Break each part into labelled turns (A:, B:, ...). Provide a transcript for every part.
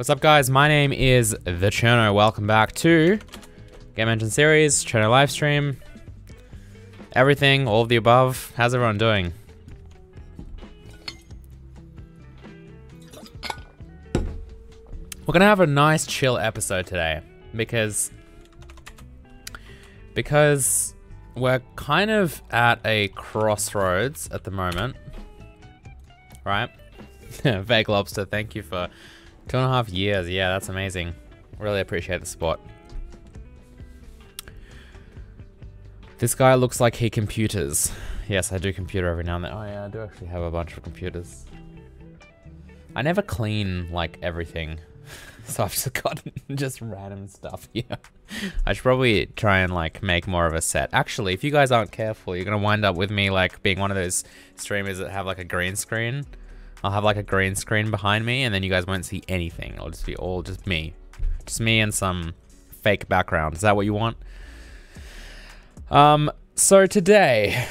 A: What's up guys, my name is The Cherno. Welcome back to Game Engine Series, Cherno Livestream, everything, all of the above. How's everyone doing? We're gonna have a nice chill episode today because because we're kind of at a crossroads at the moment, right? Vague Lobster, thank you for Two and a half years. Yeah, that's amazing. Really appreciate the support. This guy looks like he computers. Yes, I do computer every now and then. Oh yeah, I do actually have a bunch of computers. I never clean, like, everything. so I've just got just random stuff here. I should probably try and, like, make more of a set. Actually, if you guys aren't careful, you're gonna wind up with me, like, being one of those streamers that have, like, a green screen. I'll have like a green screen behind me and then you guys won't see anything. It'll just be all just me. Just me and some fake background. Is that what you want? Um, so today,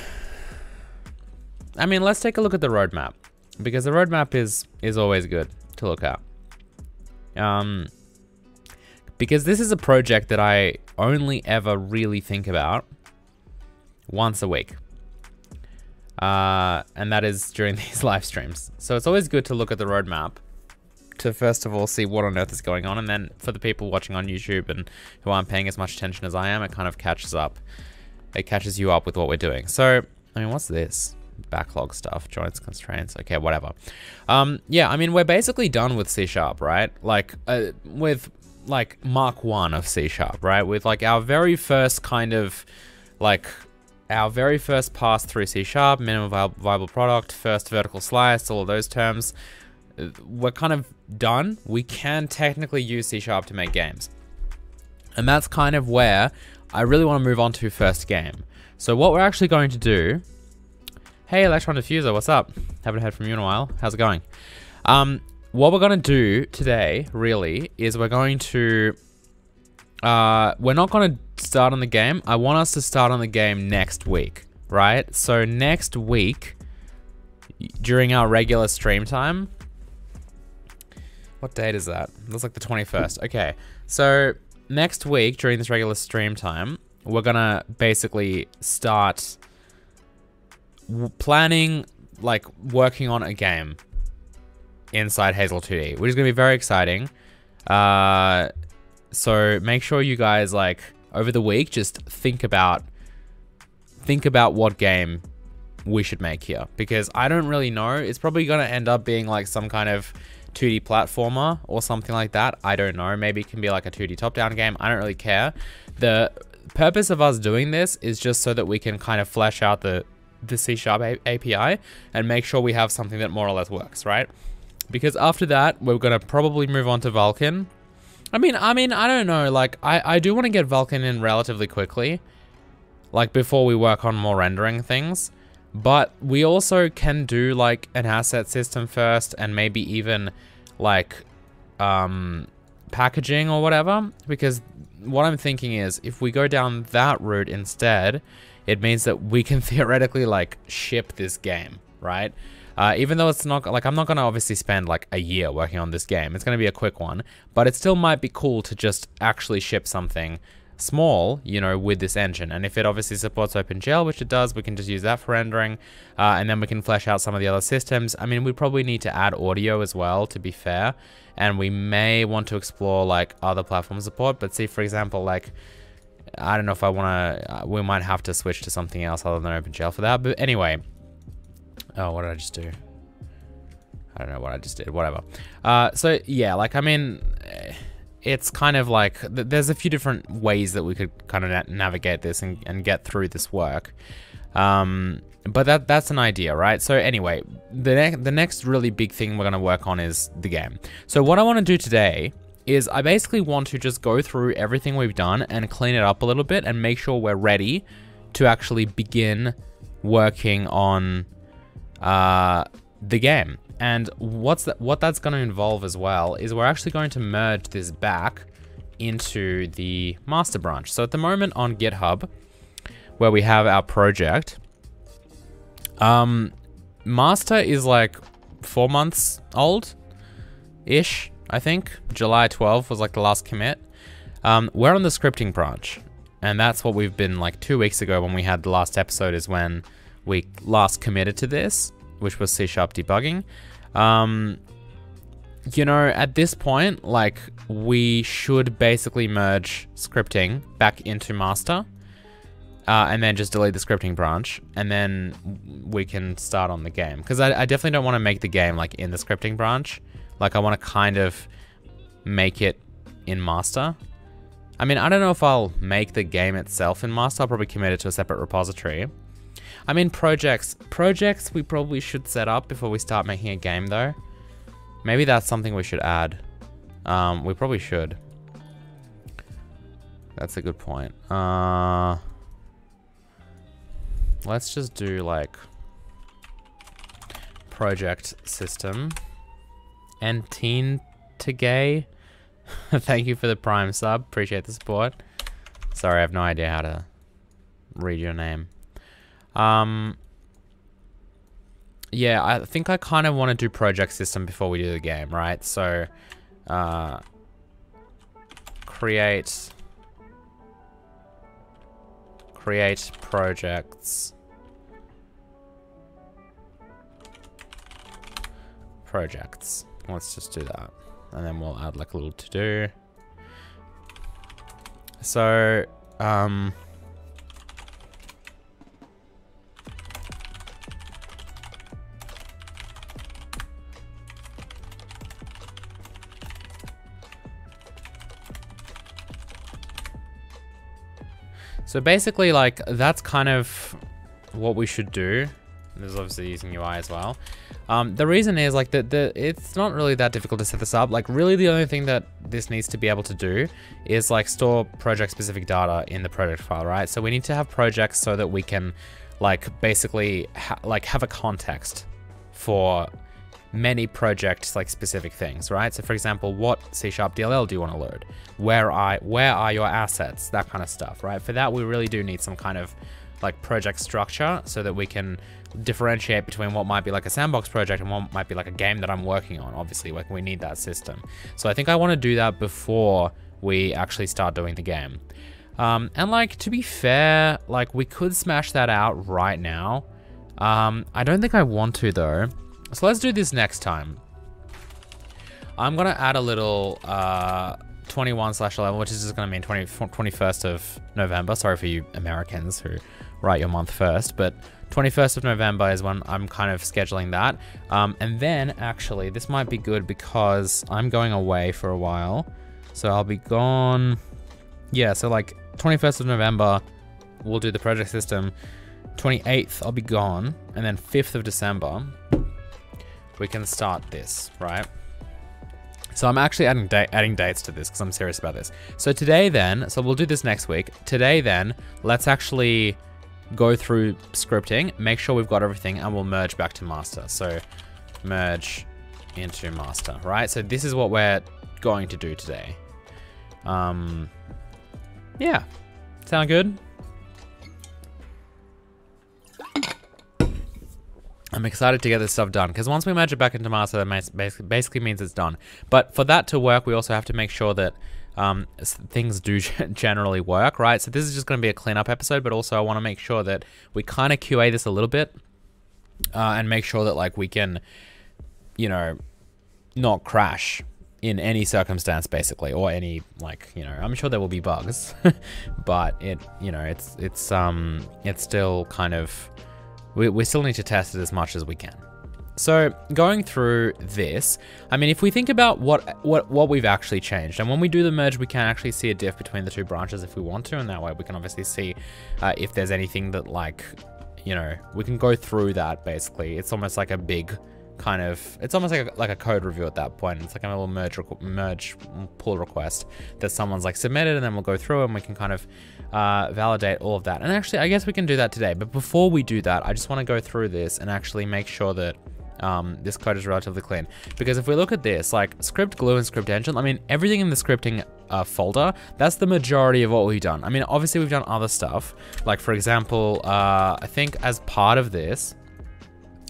A: I mean, let's take a look at the roadmap because the roadmap is, is always good to look at. Um, because this is a project that I only ever really think about once a week uh, and that is during these live streams. So it's always good to look at the roadmap to first of all see what on earth is going on, and then for the people watching on YouTube and who aren't paying as much attention as I am, it kind of catches up. It catches you up with what we're doing. So, I mean, what's this? Backlog stuff, joints, constraints, okay, whatever. Um, yeah, I mean, we're basically done with C Sharp, right? Like, uh, with, like, Mark 1 of C Sharp, right? With, like, our very first kind of, like, our very first pass through C Sharp, minimum viable product, first vertical slice, all of those terms, uh, we're kind of done. We can technically use C Sharp to make games. And that's kind of where I really want to move on to first game. So what we're actually going to do, hey Electron Diffuser, what's up? Haven't heard from you in a while. How's it going? Um, what we're going to do today, really, is we're going to uh, we're not going to start on the game. I want us to start on the game next week, right? So next week, during our regular stream time, what date is that? That's like the 21st. Okay, so next week during this regular stream time, we're gonna basically start planning, like working on a game inside Hazel 2D, which is gonna be very exciting. Uh, so make sure you guys like over the week just think about think about what game we should make here because I don't really know. It's probably going to end up being like some kind of 2D platformer or something like that. I don't know. Maybe it can be like a 2D top-down game. I don't really care. The purpose of us doing this is just so that we can kind of flesh out the the C Sharp API and make sure we have something that more or less works, right? Because after that, we're going to probably move on to Vulkan I mean, I mean, I don't know. Like, I, I do want to get Vulkan in relatively quickly. Like, before we work on more rendering things. But we also can do, like, an asset system first. And maybe even, like, um, packaging or whatever. Because what I'm thinking is, if we go down that route instead, it means that we can theoretically, like, ship this game, right? Uh, even though it's not, like, I'm not going to obviously spend, like, a year working on this game. It's going to be a quick one. But it still might be cool to just actually ship something small, you know, with this engine. And if it obviously supports OpenGL, which it does, we can just use that for rendering. Uh, and then we can flesh out some of the other systems. I mean, we probably need to add audio as well, to be fair. And we may want to explore, like, other platform support. But see, for example, like... I don't know if I want to, uh, we might have to switch to something else other than OpenGL for that. But anyway, Oh, what did I just do? I don't know what I just did. Whatever. Uh, so yeah, like I mean, eh, it's kind of like th there's a few different ways that we could kind of na navigate this and, and get through this work. Um, but that that's an idea, right? So anyway, the ne the next really big thing we're gonna work on is the game. So what I want to do today is I basically want to just go through everything we've done and clean it up a little bit and make sure we're ready to actually begin working on uh, the game. And what's that, what that's going to involve as well is we're actually going to merge this back into the master branch. So at the moment on GitHub, where we have our project, um, master is like four months old ish. I think. July 12th was like the last commit. Um, we're on the scripting branch. And that's what we've been like two weeks ago when we had the last episode is when we last committed to this, which was C Sharp debugging. Um, you know, at this point, like we should basically merge scripting back into master. Uh, and then just delete the scripting branch, and then we can start on the game. Because I, I definitely don't want to make the game like in the scripting branch. Like I want to kind of make it in master. I mean, I don't know if I'll make the game itself in master. I'll probably commit it to a separate repository. I mean, projects. Projects we probably should set up before we start making a game though. Maybe that's something we should add. Um, we probably should. That's a good point. Uh... Let's just do like project system and teen to gay. Thank you for the prime sub. Appreciate the support. Sorry, I have no idea how to read your name. Um, yeah, I think I kind of want to do project system before we do the game, right? So, uh, create create projects. Projects. Let's just do that. And then we'll add like a little to do. So, um, So basically, like, that's kind of what we should do. This is obviously using UI as well. Um, the reason is, like, that the, it's not really that difficult to set this up. Like, really the only thing that this needs to be able to do is, like, store project-specific data in the project file, right? So we need to have projects so that we can, like, basically, ha like, have a context for many project like specific things, right? So for example, what C Sharp DLL do you want to load? Where I where are your assets? That kind of stuff, right? For that, we really do need some kind of like project structure so that we can differentiate between what might be like a sandbox project and what might be like a game that I'm working on. Obviously, like we need that system. So I think I want to do that before we actually start doing the game. Um, and like, to be fair, like we could smash that out right now. Um, I don't think I want to though. So let's do this next time. I'm gonna add a little uh, 21 slash 11, which is just gonna mean 20, 21st of November. Sorry for you Americans who write your month first, but 21st of November is when I'm kind of scheduling that. Um, and then actually, this might be good because I'm going away for a while. So I'll be gone. Yeah, so like 21st of November, we'll do the project system. 28th, I'll be gone. And then 5th of December, we can start this, right? So I'm actually adding, da adding dates to this because I'm serious about this. So today then, so we'll do this next week. Today then, let's actually go through scripting, make sure we've got everything, and we'll merge back to master. So merge into master, right? So this is what we're going to do today. Um, yeah, sound good? I'm excited to get this stuff done because once we merge it back into master, that basically, means it's done. But for that to work, we also have to make sure that um, things do generally work, right? So this is just going to be a cleanup episode, but also I want to make sure that we kind of QA this a little bit uh, and make sure that like we can, you know, not crash in any circumstance basically or any like you know i'm sure there will be bugs but it you know it's it's um it's still kind of we, we still need to test it as much as we can. So going through this, I mean, if we think about what what what we've actually changed, and when we do the merge, we can actually see a diff between the two branches if we want to, and that way we can obviously see uh, if there's anything that like, you know, we can go through that basically. It's almost like a big kind of, it's almost like a, like a code review at that point. It's like a little merge merge pull request that someone's like submitted, and then we'll go through and we can kind of uh, validate all of that. And actually, I guess we can do that today. But before we do that, I just want to go through this and actually make sure that um, this code is relatively clean. Because if we look at this, like script glue and script engine, I mean, everything in the scripting uh, folder, that's the majority of what we've done. I mean, obviously we've done other stuff. Like for example, uh, I think as part of this,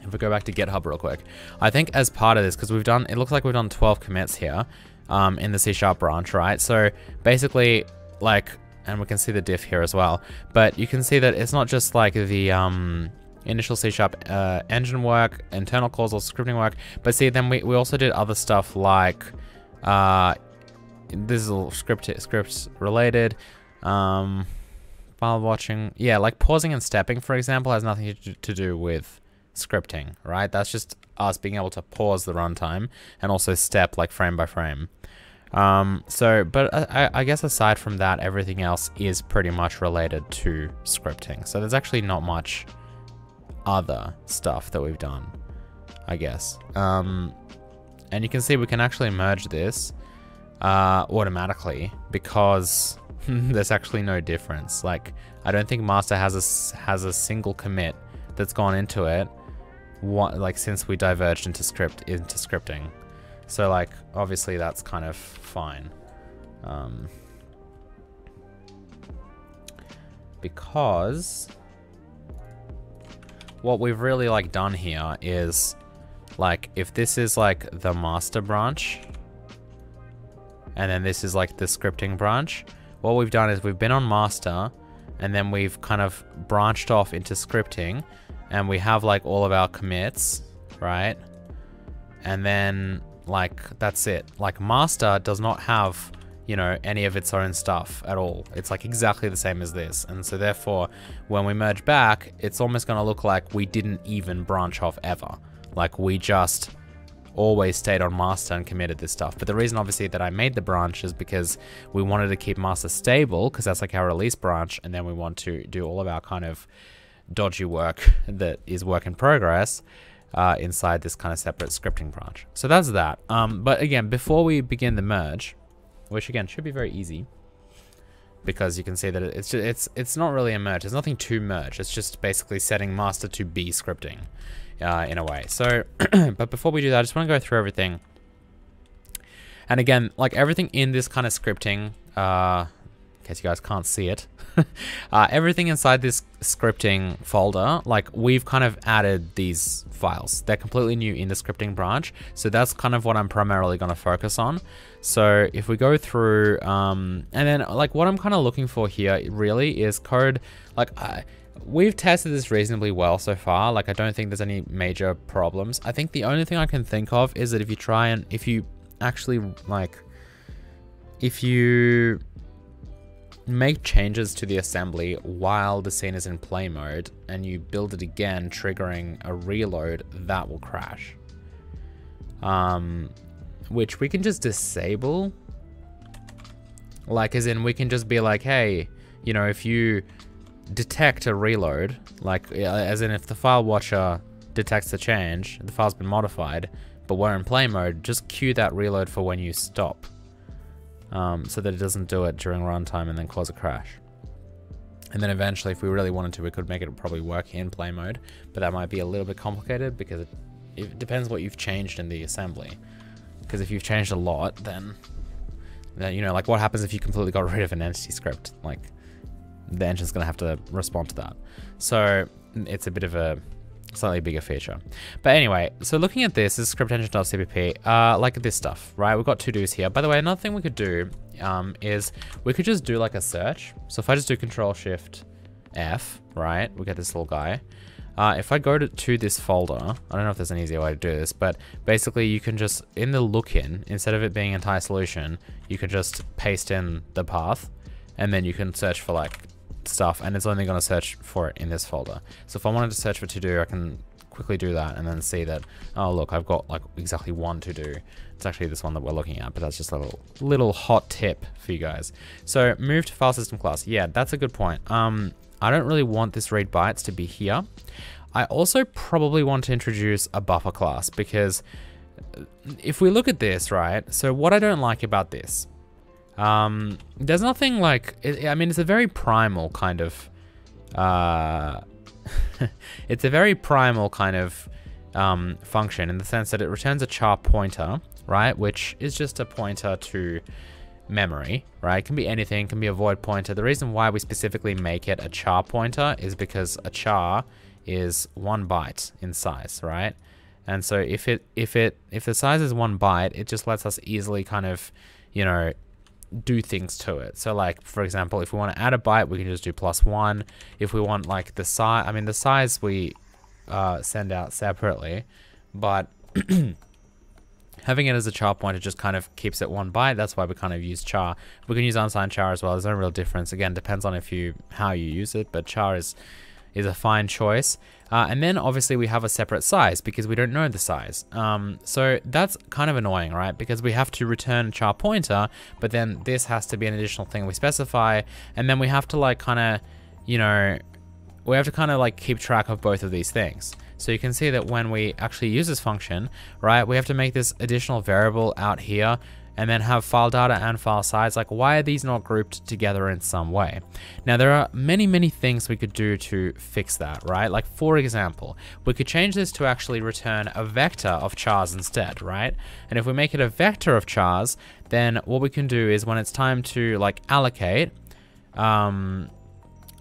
A: if we go back to GitHub real quick, I think as part of this, because we've done, it looks like we've done 12 commits here. um, in the C Sharp branch, right? So basically, like, and we can see the diff here as well, but you can see that it's not just like the um, initial C Sharp uh, engine work, internal causal scripting work, but see, then we, we also did other stuff like, uh, this is all script, scripts related, um, file watching, yeah, like pausing and stepping, for example, has nothing to do with scripting, right? That's just us being able to pause the runtime and also step like frame by frame. Um, so, but I, I, guess aside from that, everything else is pretty much related to scripting. So there's actually not much other stuff that we've done, I guess. Um, and you can see we can actually merge this uh, automatically because there's actually no difference. Like, I don't think master has a, has a single commit that's gone into it what like since we diverged into script into scripting. So like obviously that's kind of fine. Um, because what we've really like done here is like if this is like the master branch and then this is like the scripting branch what we've done is we've been on master and then we've kind of branched off into scripting and we have like all of our commits, right? And then like that's it. Like master does not have, you know, any of its own stuff at all. It's like exactly the same as this. And so therefore, when we merge back, it's almost going to look like we didn't even branch off ever. Like we just always stayed on master and committed this stuff. But the reason obviously that I made the branch is because we wanted to keep master stable because that's like our release branch. And then we want to do all of our kind of dodgy work that is work in progress uh, inside this kind of separate scripting branch. So that's that. Um, but again, before we begin the merge, which again should be very easy, because you can see that it's just, it's it's not really a merge. There's nothing to merge. It's just basically setting master to be scripting uh, in a way. So, but before we do that, I just want to go through everything. And again, like everything in this kind of scripting, uh, in case you guys can't see it, uh, everything inside this scripting folder, like we've kind of added these files. They're completely new in the scripting branch. So that's kind of what I'm primarily going to focus on. So if we go through, um, and then like what I'm kind of looking for here really is code, like I, we've tested this reasonably well so far. Like I don't think there's any major problems. I think the only thing I can think of is that if you try and, if you actually like, if you make changes to the assembly while the scene is in play mode and you build it again triggering a reload that will crash. Um, which we can just disable. Like as in we can just be like hey you know if you detect a reload like as in if the file watcher detects a change the file's been modified but we're in play mode just cue that reload for when you stop um, so that it doesn't do it during runtime and then cause a crash. And then eventually, if we really wanted to, we could make it probably work in play mode, but that might be a little bit complicated because it, it depends what you've changed in the assembly. Because if you've changed a lot, then, then, you know, like what happens if you completely got rid of an entity script? Like, the engine's going to have to respond to that. So it's a bit of a slightly bigger feature. But anyway, so looking at this, this is scriptengine.cpp, uh, like this stuff, right? We've got to-dos here. By the way, another thing we could do um, is we could just do like a search. So if I just do Control Shift F, right, we get this little guy. Uh, if I go to, to this folder, I don't know if there's an easier way to do this, but basically you can just, in the look-in, instead of it being entire solution, you can just paste in the path, and then you can search for like stuff and it's only going to search for it in this folder. So if I wanted to search for to do, I can quickly do that and then see that, oh look, I've got like exactly one to do. It's actually this one that we're looking at, but that's just a little, little hot tip for you guys. So move to file system class. Yeah, that's a good point. Um, I don't really want this read bytes to be here. I also probably want to introduce a buffer class because if we look at this, right? So what I don't like about this um, there's nothing like, it, I mean, it's a very primal kind of, uh, it's a very primal kind of um, function in the sense that it returns a char pointer, right? Which is just a pointer to memory, right? It can be anything, can be a void pointer. The reason why we specifically make it a char pointer is because a char is one byte in size, right? And so if it if it if the size is one byte, it just lets us easily kind of, you know, do things to it. So like for example, if we want to add a byte, we can just do plus one. If we want like the size, I mean the size we uh, send out separately, but having it as a char pointer just kind of keeps it one byte. That's why we kind of use char. We can use unsigned char as well. There's no real difference. Again, depends on if you how you use it, but char is is a fine choice. Uh, and then obviously we have a separate size because we don't know the size. Um, so that's kind of annoying, right? Because we have to return char pointer, but then this has to be an additional thing we specify. And then we have to like kind of, you know, we have to kind of like keep track of both of these things. So you can see that when we actually use this function, right, we have to make this additional variable out here and then have file data and file size. Like, why are these not grouped together in some way? Now, there are many, many things we could do to fix that, right? Like, for example, we could change this to actually return a vector of chars instead, right? And if we make it a vector of chars, then what we can do is when it's time to like allocate, um,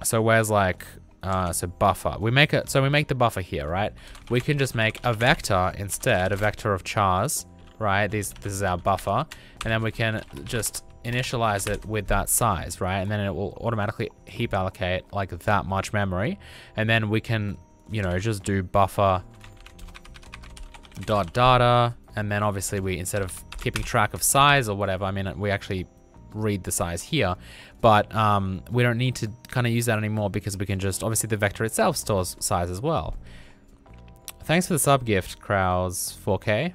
A: so where's like, uh, so buffer, we make it, so we make the buffer here, right? We can just make a vector instead, a vector of chars, right? These, this is our buffer. And then we can just initialize it with that size, right? And then it will automatically heap allocate like that much memory. And then we can, you know, just do buffer dot data. And then obviously we, instead of keeping track of size or whatever, I mean, we actually read the size here, but um, we don't need to kind of use that anymore because we can just, obviously the vector itself stores size as well. Thanks for the sub gift, Kraus 4K.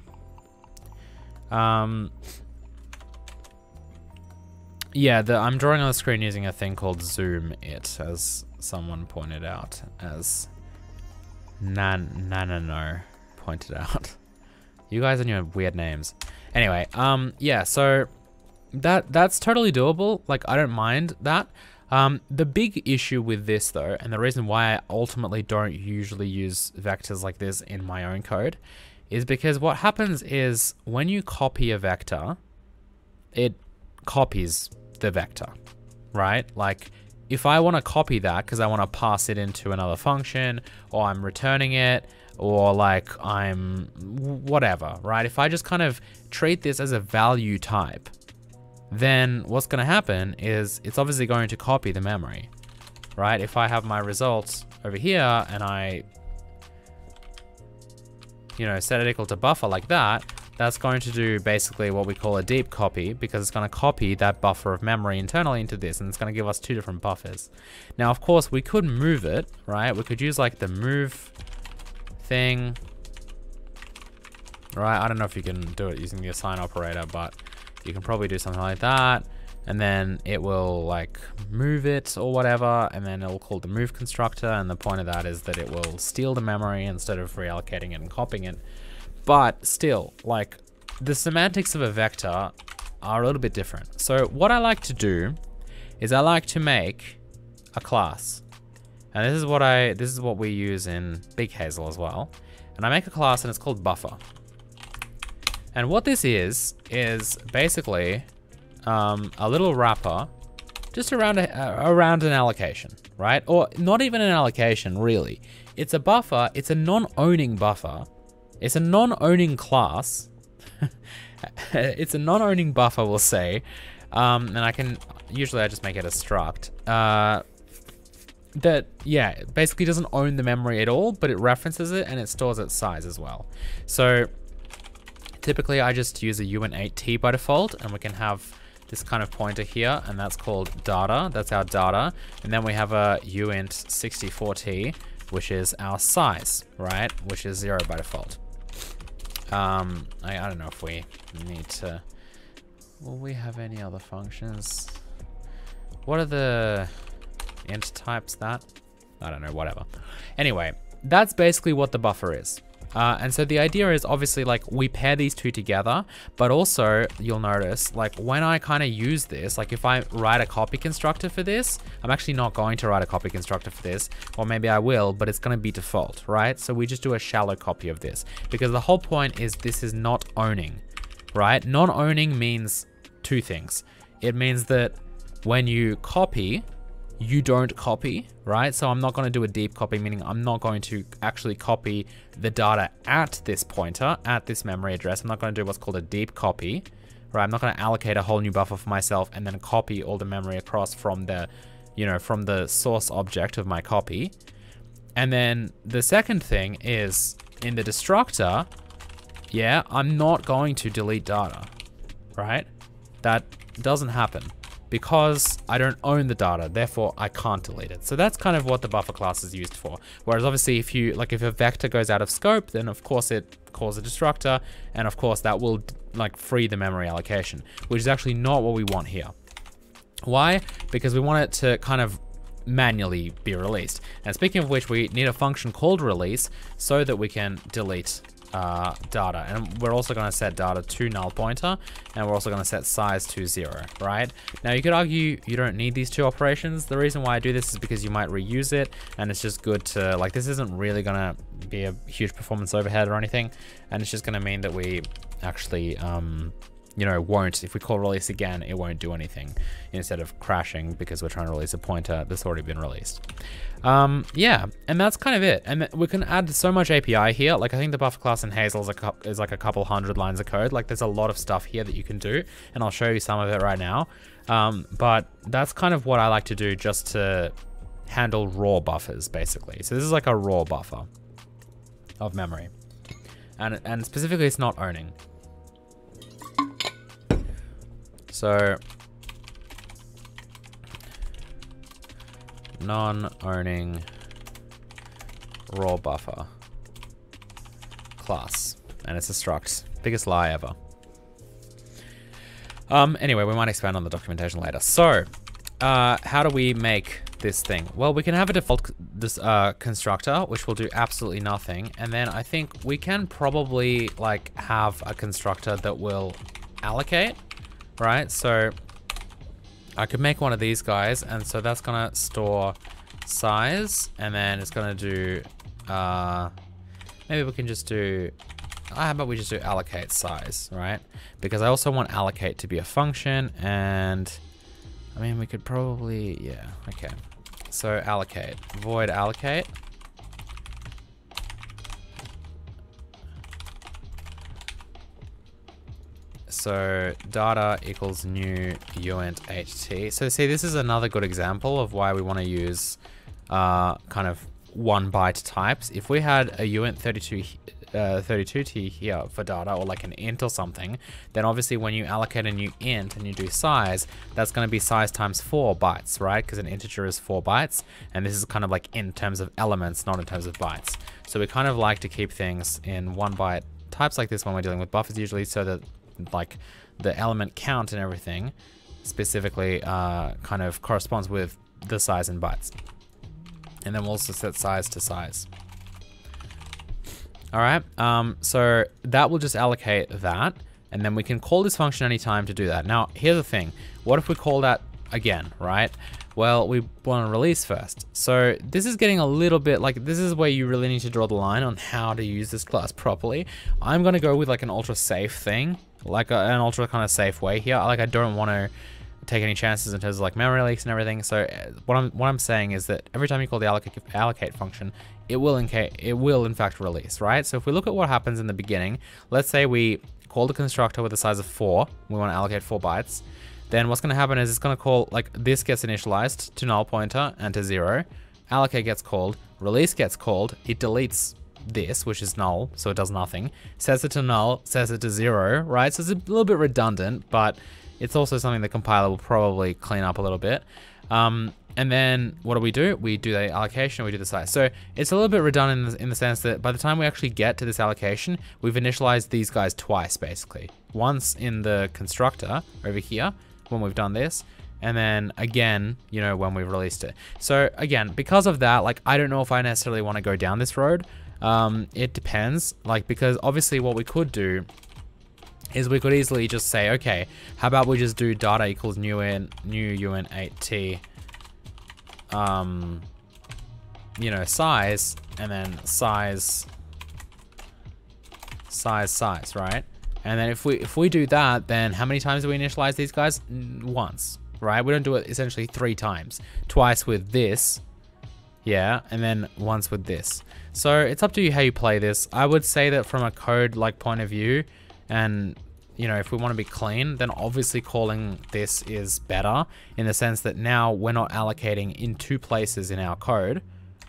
A: Um, yeah, the, I'm drawing on the screen using a thing called ZoomIt, as someone pointed out, as Nan Nanano pointed out. you guys and your weird names. Anyway, um, yeah, so that that's totally doable. Like, I don't mind that. Um, the big issue with this though, and the reason why I ultimately don't usually use vectors like this in my own code, is because what happens is when you copy a vector, it copies the vector, right? Like if I want to copy that because I want to pass it into another function or I'm returning it or like I'm whatever, right? If I just kind of treat this as a value type, then what's going to happen is it's obviously going to copy the memory, right? If I have my results over here and I you know, set it equal to buffer like that, that's going to do basically what we call a deep copy because it's going to copy that buffer of memory internally into this and it's going to give us two different buffers. Now, of course, we could move it, right? We could use like the move thing, right? I don't know if you can do it using the assign operator, but you can probably do something like that and then it will like move it or whatever and then it'll call the move constructor and the point of that is that it will steal the memory instead of reallocating it and copying it. But still like the semantics of a vector are a little bit different. So what I like to do is I like to make a class. And this is what I this is what we use in Big Hazel as well. And I make a class and it's called buffer. And what this is is basically um, a little wrapper just around a, around an allocation, right? Or not even an allocation, really. It's a buffer. It's a non-owning buffer. It's a non-owning class. it's a non-owning buffer, we'll say. Um, and I can usually I just make it a struct. Uh, that yeah, basically doesn't own the memory at all, but it references it and it stores its size as well. So typically I just use a uint8t by default, and we can have this kind of pointer here, and that's called data. That's our data. And then we have a uint64t, which is our size, right? Which is zero by default. Um, I, I don't know if we need to... Will we have any other functions? What are the int types that? I don't know, whatever. Anyway, that's basically what the buffer is. Uh, and so the idea is obviously like we pair these two together, but also you'll notice like when I kind of use this, like if I write a copy constructor for this, I'm actually not going to write a copy constructor for this, or maybe I will, but it's going to be default, right? So we just do a shallow copy of this because the whole point is this is not owning, right? Non-owning means two things. It means that when you copy, you don't copy, right? So I'm not going to do a deep copy, meaning I'm not going to actually copy the data at this pointer, at this memory address. I'm not going to do what's called a deep copy, right? I'm not going to allocate a whole new buffer for myself and then copy all the memory across from the, you know, from the source object of my copy. And then the second thing is in the destructor, yeah, I'm not going to delete data, right? That doesn't happen because I don't own the data, therefore I can't delete it. So that's kind of what the buffer class is used for. Whereas obviously if you, like if a vector goes out of scope, then of course it calls a destructor, and of course that will like free the memory allocation, which is actually not what we want here. Why? Because we want it to kind of manually be released. And speaking of which, we need a function called release so that we can delete uh, data. And we're also going to set data to null pointer, and we're also going to set size to zero, right? Now you could argue you don't need these two operations. The reason why I do this is because you might reuse it, and it's just good to, like, this isn't really going to be a huge performance overhead or anything, and it's just going to mean that we actually, um, you know, won't, if we call release again, it won't do anything instead of crashing because we're trying to release a pointer that's already been released. Um, yeah, and that's kind of it. And we can add so much API here. Like I think the buffer class in Hazel is, a is like a couple hundred lines of code. Like there's a lot of stuff here that you can do and I'll show you some of it right now. Um, but that's kind of what I like to do just to handle raw buffers basically. So this is like a raw buffer of memory. And, and specifically it's not owning. So non-owning raw buffer class. And it's a struct biggest lie ever. Um anyway we might expand on the documentation later. So uh how do we make this thing? Well we can have a default this uh constructor which will do absolutely nothing. And then i think we can probably like have a constructor that will allocate right? So I could make one of these guys, and so that's gonna store size, and then it's gonna do, uh, maybe we can just do, uh, how about we just do allocate size, right? Because I also want allocate to be a function, and I mean, we could probably, yeah, okay. So allocate, void allocate, So data equals new uint8t. So see, this is another good example of why we want to use uh, kind of one byte types. If we had a uint 32 uh, 32t here for data or like an int or something, then obviously when you allocate a new int and you do size, that's going to be size times four bytes, right? Because an integer is four bytes. And this is kind of like in terms of elements, not in terms of bytes. So we kind of like to keep things in one byte types like this when we're dealing with buffers usually so that like the element count and everything specifically uh, kind of corresponds with the size in bytes. And then we'll also set size to size. All right, um, so that will just allocate that. And then we can call this function anytime to do that. Now, here's the thing. What if we call that again, right? Well, we want to release first. So this is getting a little bit like, this is where you really need to draw the line on how to use this class properly. I'm going to go with like an ultra safe thing like a, an ultra kind of safe way here. Like I don't want to take any chances in terms of like memory leaks and everything. So uh, what I'm what I'm saying is that every time you call the allocate, allocate function, it will in it will in fact release, right? So if we look at what happens in the beginning, let's say we call the constructor with a size of four. We want to allocate four bytes. Then what's going to happen is it's going to call like this gets initialized to null pointer and to zero. Allocate gets called. Release gets called. It deletes this, which is null, so it does nothing, sets it to null, sets it to zero, right? So it's a little bit redundant, but it's also something the compiler will probably clean up a little bit. Um, and then what do we do? We do the allocation, we do the size. So it's a little bit redundant in the, in the, sense that by the time we actually get to this allocation, we've initialized these guys twice, basically. Once in the constructor over here, when we've done this, and then again, you know, when we've released it. So again, because of that, like, I don't know if I necessarily want to go down this road. Um, it depends, like, because obviously what we could do is we could easily just say, okay, how about we just do data equals new in new UN8T, um, you know, size, and then size, size, size, right? And then if we if we do that, then how many times do we initialize these guys? Once, right? We don't do it essentially three times. Twice with this, yeah, and then once with this. So it's up to you how you play this. I would say that from a code like point of view, and you know, if we want to be clean, then obviously calling this is better in the sense that now we're not allocating in two places in our code,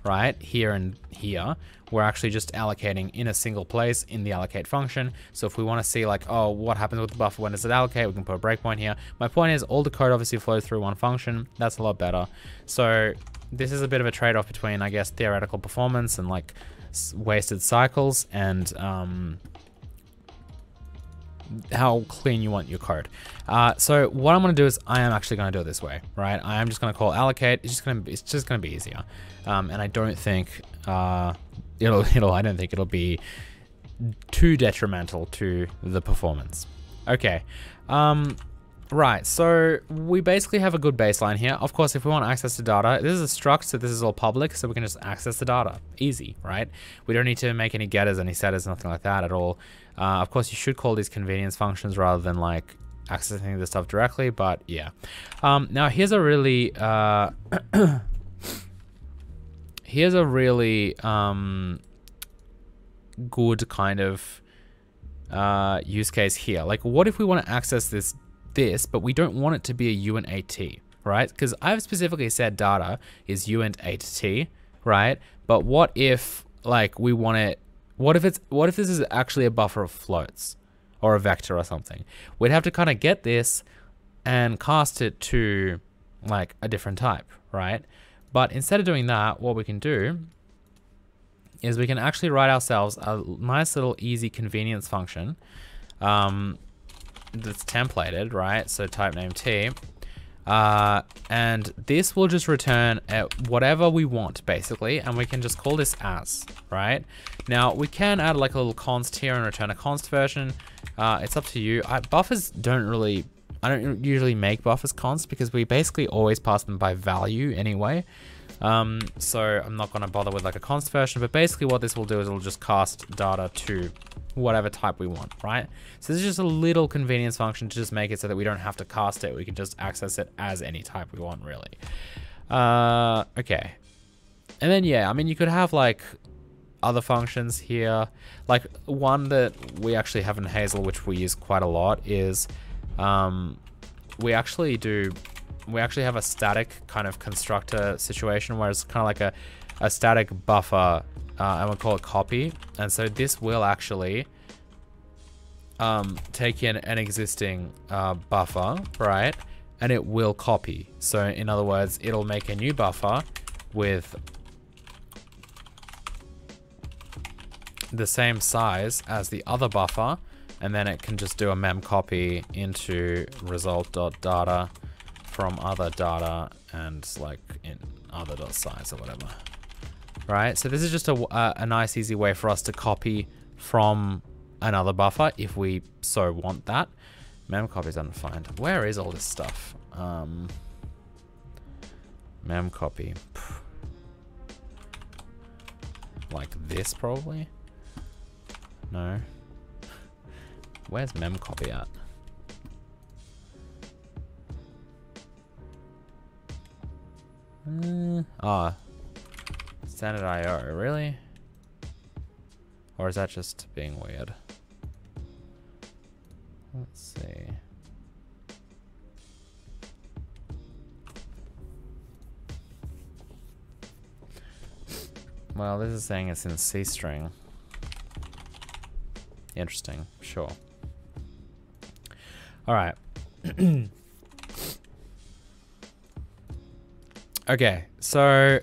A: right? Here and here. We're actually just allocating in a single place in the allocate function. So if we want to see like, oh, what happens with the buffer? When does it allocate? We can put a breakpoint here. My point is all the code obviously flows through one function. That's a lot better. So this is a bit of a trade-off between, I guess, theoretical performance and like wasted cycles and um, how clean you want your code. Uh, so what I'm going to do is I am actually going to do it this way, right? I am just going to call allocate. It's just going to it's just going to be easier, um, and I don't think uh, it'll it'll I don't think it'll be too detrimental to the performance. Okay. Um, Right, so we basically have a good baseline here. Of course, if we want access to data, this is a struct, so this is all public, so we can just access the data. Easy, right? We don't need to make any getters, any setters, nothing like that at all. Uh, of course, you should call these convenience functions rather than like accessing the stuff directly, but yeah. Um, now, here's a really... Uh, here's a really um, good kind of uh, use case here. Like, what if we want to access this this, but we don't want it to be a uint8t, right? Because I've specifically said data is uint8t, right? But what if like we want it, what if it's, what if this is actually a buffer of floats or a vector or something? We'd have to kind of get this and cast it to like a different type, right? But instead of doing that, what we can do is we can actually write ourselves a nice little easy convenience function um, that's templated, right? So type name T. Uh, and this will just return at whatever we want, basically, and we can just call this as, right? Now, we can add like a little const here and return a const version. Uh, it's up to you. I, buffers don't really, I don't usually make buffers const because we basically always pass them by value anyway. Um, so I'm not going to bother with like a const version, but basically what this will do is it'll just cast data to whatever type we want, right? So this is just a little convenience function to just make it so that we don't have to cast it. We can just access it as any type we want, really. Uh, okay. And then, yeah, I mean, you could have like other functions here. Like one that we actually have in Hazel, which we use quite a lot, is um, we actually do, we actually have a static kind of constructor situation where it's kind of like a, a static buffer uh, and we'll call it copy. And so this will actually um, take in an existing uh, buffer, right? And it will copy. So in other words, it'll make a new buffer with the same size as the other buffer. And then it can just do a mem copy into result.data from other data and like in other.size or whatever right? So this is just a, a, a nice easy way for us to copy from another buffer if we so want that. Mem copy is undefined. Where is all this stuff? Um, mem copy. Like this probably? No. Where's mem copy at? Uh, ah, Standard IR, really? Or is that just being weird? Let's see. Well, this is saying it's in C string. Interesting, sure. All right. okay, so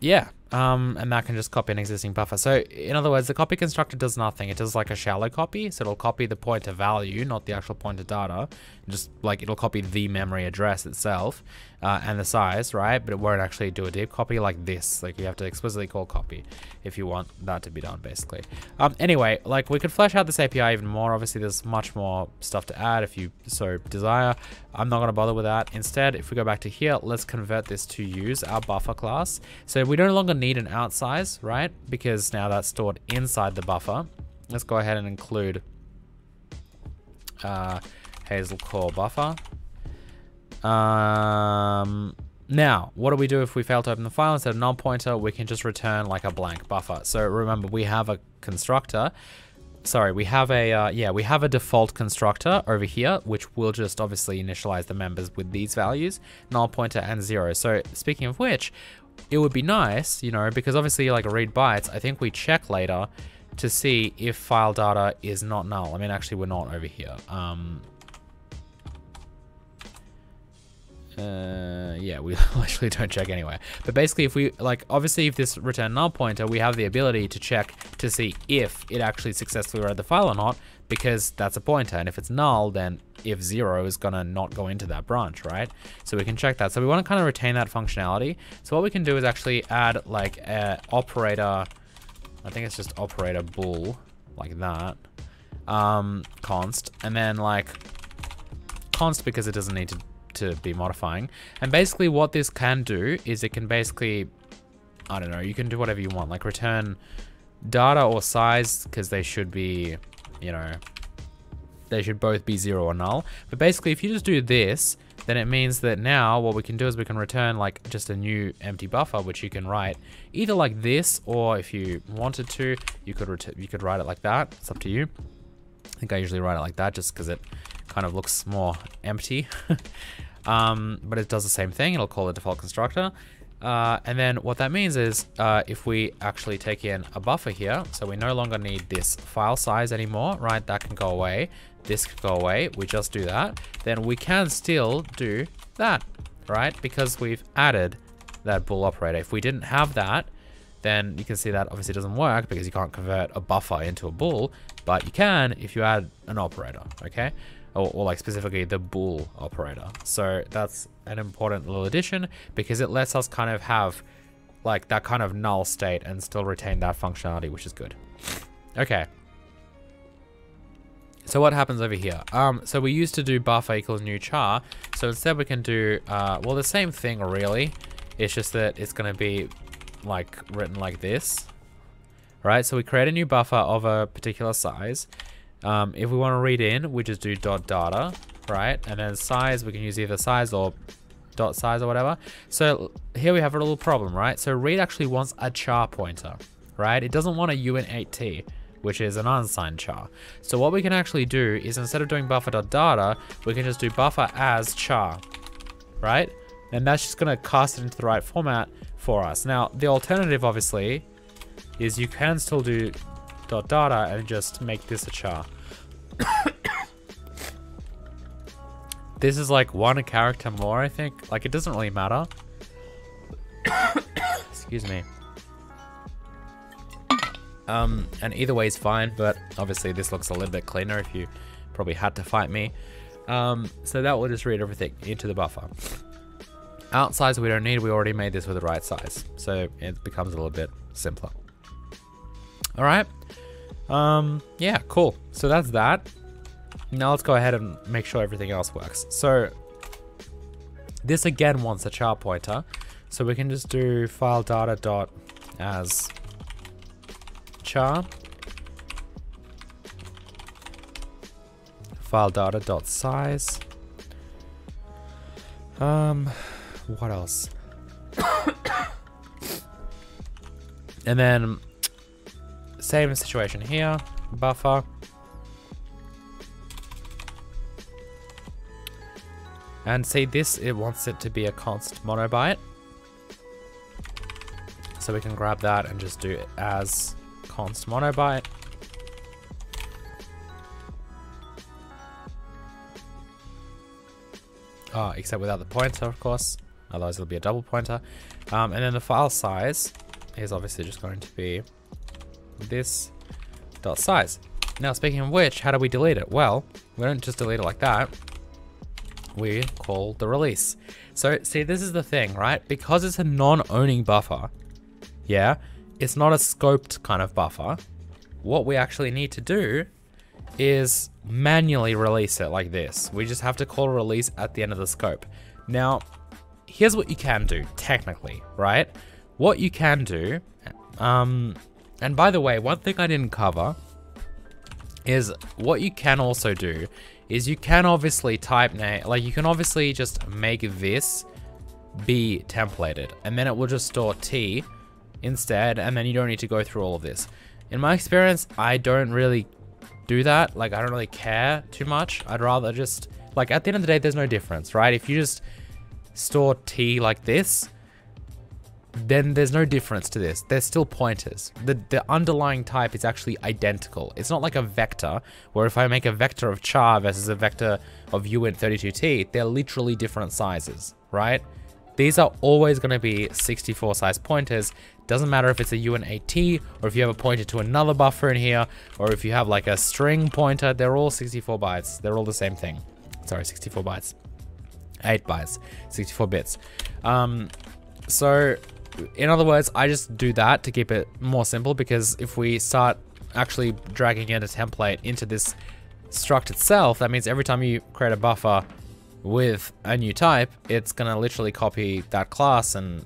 A: yeah, um, and that can just copy an existing buffer. So in other words, the copy constructor does nothing. It does like a shallow copy. So it'll copy the pointer value, not the actual pointer data. Just like it'll copy the memory address itself uh, and the size, right? But it won't actually do a deep copy like this. Like you have to explicitly call copy if you want that to be done, basically. Um, anyway, like we could flesh out this API even more. Obviously, there's much more stuff to add if you so desire. I'm not going to bother with that. Instead, if we go back to here, let's convert this to use our buffer class. So we no longer need an out size, right? Because now that's stored inside the buffer. Let's go ahead and include uh, Hazel core buffer. Um, now, what do we do if we fail to open the file? Instead of null pointer, we can just return like a blank buffer. So remember, we have a constructor. Sorry, we have a, uh, yeah, we have a default constructor over here, which will just obviously initialize the members with these values, null pointer and zero. So speaking of which, it would be nice, you know, because obviously like read bytes, I think we check later to see if file data is not null. I mean, actually we're not over here. Um, uh, yeah, we actually don't check anyway. But basically, if we, like, obviously if this return null pointer, we have the ability to check to see if it actually successfully read the file or not, because that's a pointer. And if it's null, then if zero is gonna not go into that branch, right? So we can check that. So we wanna kind of retain that functionality. So what we can do is actually add like a operator, I think it's just operator bool, like that, um, const, and then like const because it doesn't need to to be modifying. And basically what this can do is it can basically, I don't know, you can do whatever you want, like return data or size because they should be, you know, they should both be zero or null. But basically if you just do this, then it means that now what we can do is we can return like just a new empty buffer, which you can write either like this, or if you wanted to, you could you could write it like that. It's up to you. I think I usually write it like that just because it kind of looks more empty. um, but it does the same thing. It'll call the default constructor. Uh, and then what that means is uh, if we actually take in a buffer here, so we no longer need this file size anymore, right? That can go away. This can go away. We just do that. Then we can still do that, right? Because we've added that bool operator. If we didn't have that, then you can see that obviously doesn't work because you can't convert a buffer into a bool, but you can if you add an operator, okay? Or, or like specifically the bool operator. So that's an important little addition because it lets us kind of have like that kind of null state and still retain that functionality, which is good. Okay. So what happens over here? Um, so we used to do buffer equals new char. So instead we can do, uh, well, the same thing really. It's just that it's going to be like written like this, right? So we create a new buffer of a particular size. Um, if we want to read in, we just do dot data, right? And then size, we can use either size or dot size or whatever. So here we have a little problem, right? So read actually wants a char pointer, right? It doesn't want a uint8t, which is an unsigned char. So what we can actually do is instead of doing buffer.data, we can just do buffer as char, right? And that's just gonna cast it into the right format for us. Now, the alternative obviously is you can still do dot data and just make this a char. this is like one character more, I think. Like, it doesn't really matter. Excuse me. Um, and either way is fine, but obviously this looks a little bit cleaner if you probably had to fight me. Um, so that will just read everything into the buffer. Out size we don't need, we already made this with the right size. So it becomes a little bit simpler. All right. Um, yeah, cool. So that's that. Now let's go ahead and make sure everything else works. So this again wants a char pointer. So we can just do file data dot as char file data dot size. Um, what else? and then same situation here, buffer. And see this, it wants it to be a const monobyte. So we can grab that and just do it as const monobyte. Oh, except without the pointer, of course. Otherwise it'll be a double pointer. Um, and then the file size is obviously just going to be this dot size. Now, speaking of which, how do we delete it? Well, we don't just delete it like that. We call the release. So, see, this is the thing, right? Because it's a non-owning buffer, yeah, it's not a scoped kind of buffer. What we actually need to do is manually release it like this. We just have to call release at the end of the scope. Now, here's what you can do, technically, right? What you can do, um, and by the way, one thing I didn't cover is what you can also do is you can obviously type name, like you can obviously just make this be templated and then it will just store T instead and then you don't need to go through all of this. In my experience, I don't really do that. Like I don't really care too much. I'd rather just, like at the end of the day, there's no difference, right? If you just store T like this, then there's no difference to this. They're still pointers. The, the underlying type is actually identical. It's not like a vector, where if I make a vector of char versus a vector of uint32t, they're literally different sizes, right? These are always going to be 64 size pointers. Doesn't matter if it's a uint8t, or if you have a pointer to another buffer in here, or if you have like a string pointer, they're all 64 bytes. They're all the same thing. Sorry, 64 bytes. 8 bytes, 64 bits. Um, so in other words, I just do that to keep it more simple because if we start actually dragging in a template into this struct itself, that means every time you create a buffer with a new type, it's going to literally copy that class and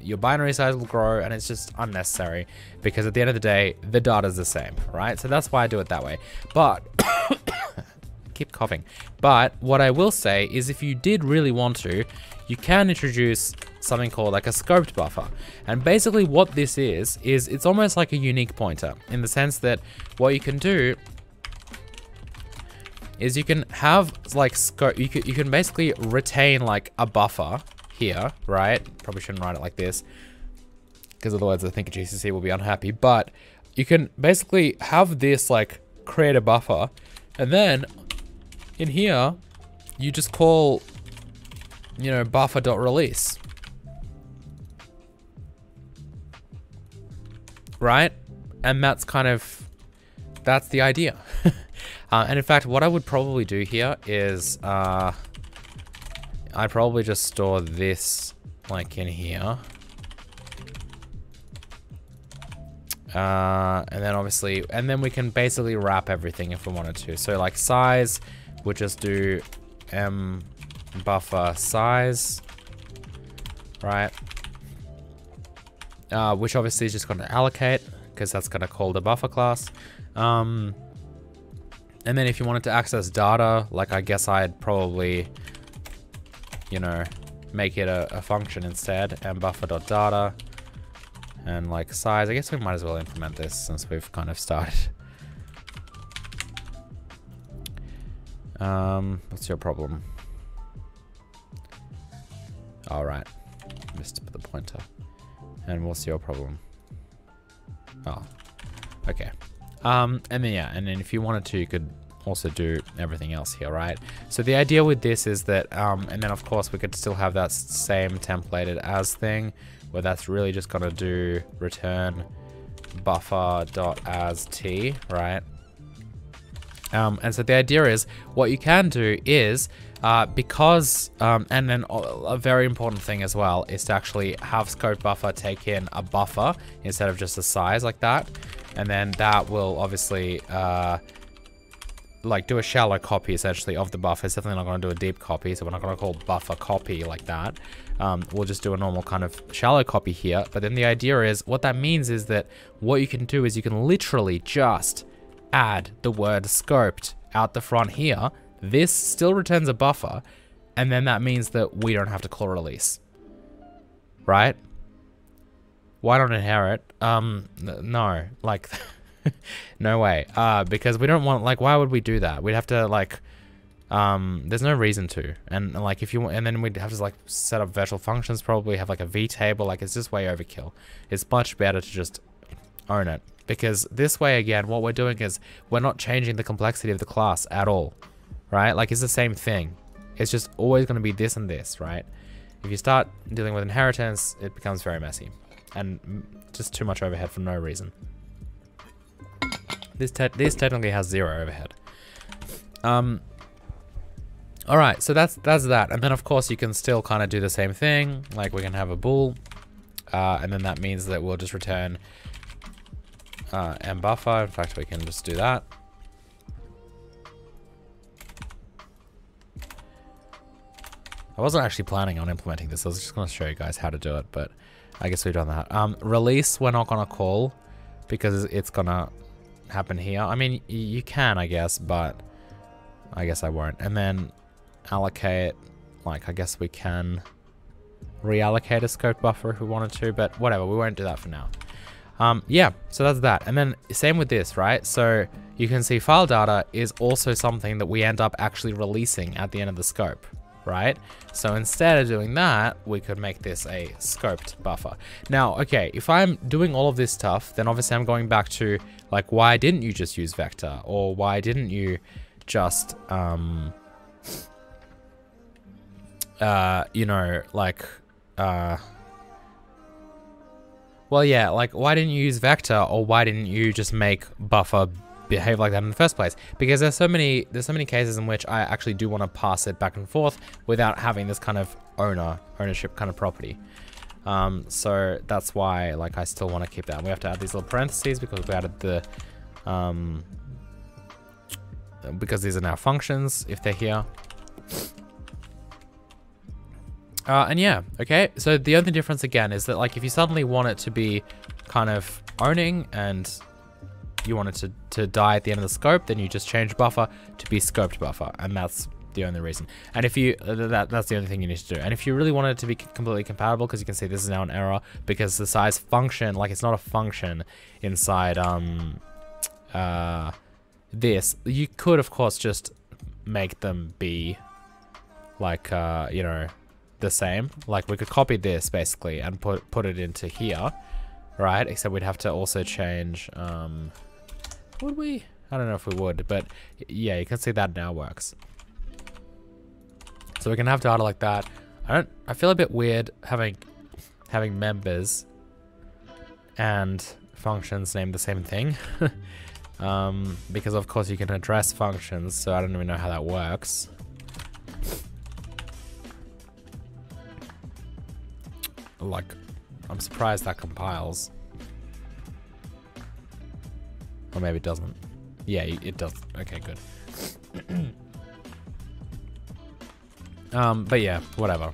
A: your binary size will grow and it's just unnecessary because at the end of the day, the data is the same, right? So that's why I do it that way. But keep coughing. But what I will say is if you did really want to, you can introduce something called like a scoped buffer. And basically what this is, is it's almost like a unique pointer in the sense that what you can do is you can have like scope, you can, you can basically retain like a buffer here, right? Probably shouldn't write it like this because otherwise I think GCC will be unhappy, but you can basically have this like create a buffer and then in here you just call you know buffer.release right? And that's kind of, that's the idea. uh, and in fact, what I would probably do here is, uh, I'd probably just store this like in here. Uh, and then obviously, and then we can basically wrap everything if we wanted to. So like size, we'll just do m buffer size, right? Uh, which obviously is just going to allocate because that's going to call the buffer class. Um, and then if you wanted to access data, like I guess I'd probably, you know, make it a, a function instead and buffer.data and like size. I guess we might as well implement this since we've kind of started. Um, what's your problem? All right, missed the pointer. And what's your problem? Oh, okay. Um, and then yeah, and then if you wanted to, you could also do everything else here, right? So the idea with this is that, um, and then of course we could still have that same templated as thing, where that's really just gonna do return buffer dot as t, right? Um, and so the idea is what you can do is uh, because, um, and then a very important thing as well is to actually have scope buffer take in a buffer instead of just a size like that. And then that will obviously, uh, like do a shallow copy essentially of the buffer. It's definitely not going to do a deep copy, so we're not going to call buffer copy like that. Um, we'll just do a normal kind of shallow copy here. But then the idea is, what that means is that what you can do is you can literally just add the word scoped out the front here this still returns a buffer, and then that means that we don't have to call release. Right? Why not inherit? Um, no, like, no way. Uh, because we don't want, like, why would we do that? We'd have to, like, um, there's no reason to. And, like, if you want, and then we'd have to, like, set up virtual functions, probably have, like, a V table. Like, it's just way overkill. It's much better to just own it. Because this way, again, what we're doing is we're not changing the complexity of the class at all right? Like it's the same thing. It's just always going to be this and this, right? If you start dealing with inheritance, it becomes very messy and just too much overhead for no reason. This, te this technically has zero overhead. Um, all right, so that's that's that. And then of course you can still kind of do the same thing. Like we can have a bool, uh, and then that means that we'll just return uh, m buffer. In fact, we can just do that. I wasn't actually planning on implementing this. I was just going to show you guys how to do it, but I guess we've done that. Um, release, we're not going to call because it's going to happen here. I mean, you can, I guess, but I guess I won't. And then allocate, like I guess we can reallocate a scope buffer if we wanted to, but whatever, we won't do that for now. Um, yeah, so that's that. And then same with this, right? So you can see file data is also something that we end up actually releasing at the end of the scope, right? So instead of doing that, we could make this a scoped buffer. Now, okay, if I'm doing all of this stuff, then obviously I'm going back to like, why didn't you just use vector? Or why didn't you just, um, uh, you know, like, uh, well, yeah, like, why didn't you use vector or why didn't you just make buffer behave like that in the first place? Because there's so many, there's so many cases in which I actually do want to pass it back and forth without having this kind of owner, ownership kind of property. Um, so that's why, like, I still want to keep that. We have to add these little parentheses because we added the, um, because these are now functions if they're here. Uh, and yeah, okay, so the only difference again is that like if you suddenly want it to be kind of owning and you want it to, to die at the end of the scope, then you just change buffer to be scoped buffer, and that's the only reason. And if you, uh, that that's the only thing you need to do. And if you really want it to be completely compatible, because you can see this is now an error, because the size function, like it's not a function inside um uh this, you could of course just make them be like, uh, you know, the same. Like we could copy this basically and put put it into here, right? Except we'd have to also change. Um, would we? I don't know if we would, but yeah, you can see that now works. So we can have data like that. I don't. I feel a bit weird having having members and functions named the same thing. um, because of course you can address functions, so I don't even know how that works. Like, I'm surprised that compiles. Or maybe it doesn't. Yeah, it does. Okay, good. um, but yeah, whatever.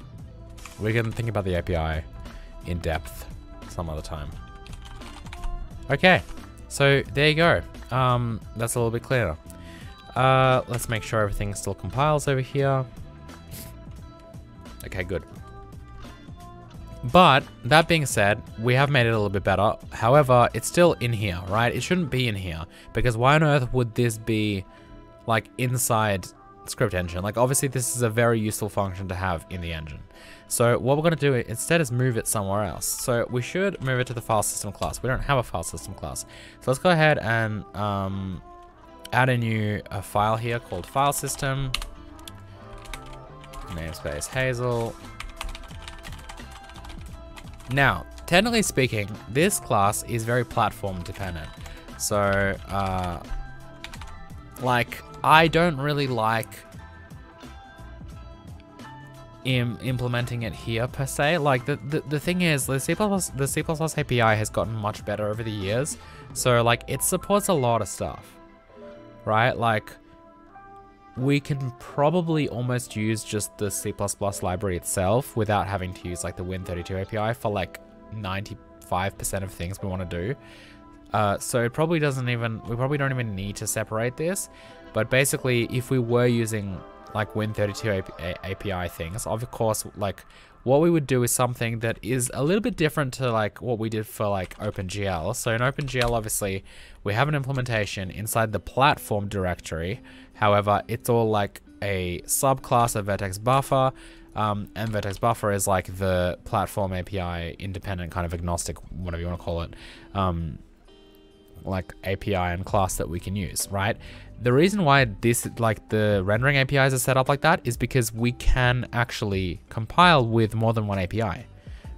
A: We can think about the API in depth some other time. Okay, so there you go. Um, that's a little bit clearer. Uh, let's make sure everything still compiles over here. Okay, good. But that being said, we have made it a little bit better. However, it's still in here, right? It shouldn't be in here because why on earth would this be like inside script engine? Like obviously this is a very useful function to have in the engine. So what we're going to do instead is move it somewhere else. So we should move it to the file system class. We don't have a file system class. So let's go ahead and um, add a new a file here called file system. Namespace Hazel. Now, technically speaking, this class is very platform dependent. So, uh, like, I don't really like Im implementing it here per se. Like the, the, the thing is, the C++ the C++ API has gotten much better over the years. So like it supports a lot of stuff, right? Like we can probably almost use just the C++ library itself without having to use like the Win32 API for like 95% of things we want to do. Uh, so it probably doesn't even, we probably don't even need to separate this. But basically, if we were using like Win32 API things, of course, like what we would do is something that is a little bit different to like what we did for like OpenGL. So in OpenGL, obviously, we have an implementation inside the platform directory. However, it's all like a subclass of Vertex Buffer. Um, and Vertex Buffer is like the platform API independent kind of agnostic, whatever you want to call it, um, like API and class that we can use, right? The reason why this, like the rendering APIs are set up like that is because we can actually compile with more than one API,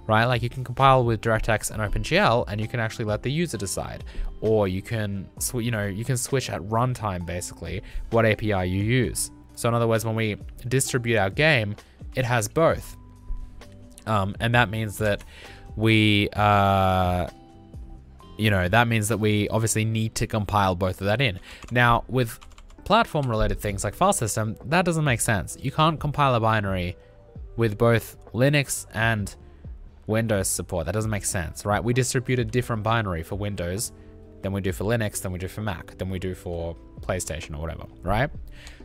A: right? Like you can compile with DirectX and OpenGL and you can actually let the user decide, or you can, you know, you can switch at runtime basically what API you use. So in other words, when we distribute our game, it has both. Um, and that means that we, uh, you know, that means that we obviously need to compile both of that in. Now, with platform related things like file system, that doesn't make sense. You can't compile a binary with both Linux and Windows support. That doesn't make sense, right? We distribute a different binary for Windows than we do for Linux, than we do for Mac, than we do for PlayStation or whatever, right?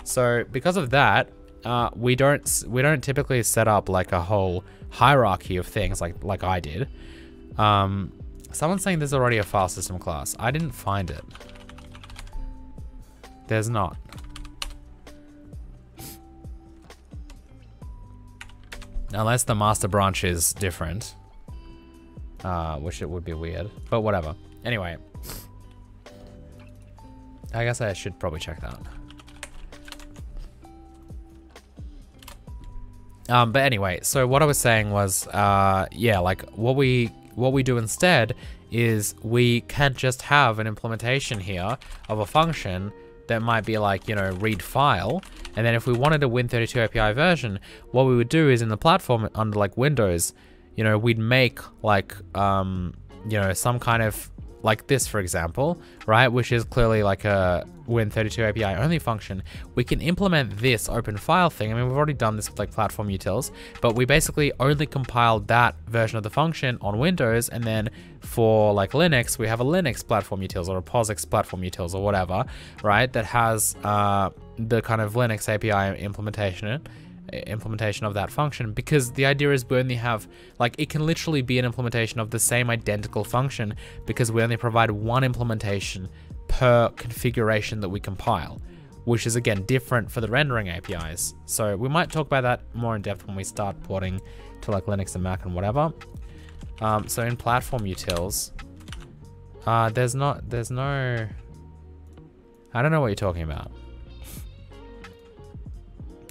A: So because of that, uh, we don't we don't typically set up like a whole hierarchy of things like like I did. Um, someone's saying there's already a file system class. I didn't find it. There's not. Unless the master branch is different. Uh, which it would be weird, but whatever. Anyway. I guess I should probably check that. Um, but anyway, so what I was saying was, uh, yeah, like what we what we do instead is we can't just have an implementation here of a function that might be like, you know, read file. And then if we wanted a Win32 API version, what we would do is in the platform under like Windows, you know, we'd make like, um, you know, some kind of like this, for example, right? Which is clearly like a Win32 API only function. We can implement this open file thing. I mean, we've already done this with like platform utils, but we basically only compiled that version of the function on Windows. And then for like Linux, we have a Linux platform utils or a POSIX platform utils or whatever, right? That has uh, the kind of Linux API implementation implementation of that function because the idea is we only have like it can literally be an implementation of the same identical function because we only provide one implementation per configuration that we compile which is again different for the rendering APIs so we might talk about that more in depth when we start porting to like Linux and Mac and whatever um, so in platform utils uh, there's not there's no I don't know what you're talking about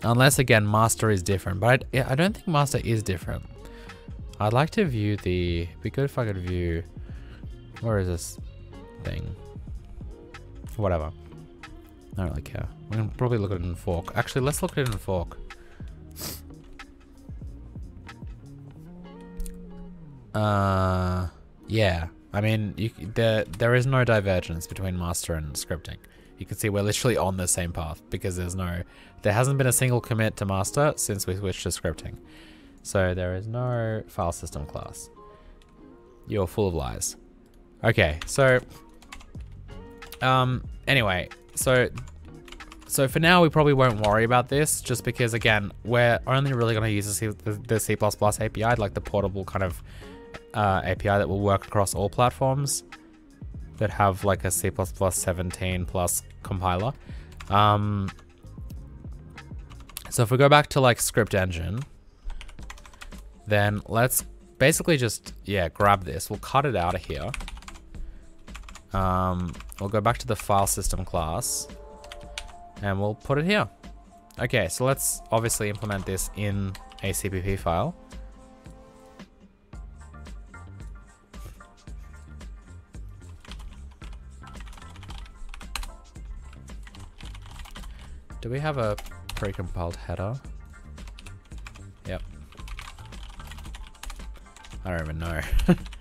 A: Unless, again, master is different. But I, I don't think master is different. I'd like to view the... be good if I could view... Where is this thing? Whatever. I don't really care. We can probably look at it in fork. Actually, let's look at it in fork. Uh, yeah. I mean, you, there there is no divergence between master and scripting you can see we're literally on the same path because there's no, there hasn't been a single commit to master since we switched to scripting. So there is no file system class. You're full of lies. Okay, so, um, anyway, so, so for now we probably won't worry about this just because again, we're only really going to use the C, the, C++ API, like the portable kind of uh, API that will work across all platforms that have like a C++ 17 plus compiler. Um, so if we go back to like script engine, then let's basically just, yeah, grab this. We'll cut it out of here. Um, we'll go back to the file system class and we'll put it here. Okay, so let's obviously implement this in a CPP file. Do we have a pre-compiled header? Yep. I don't even know.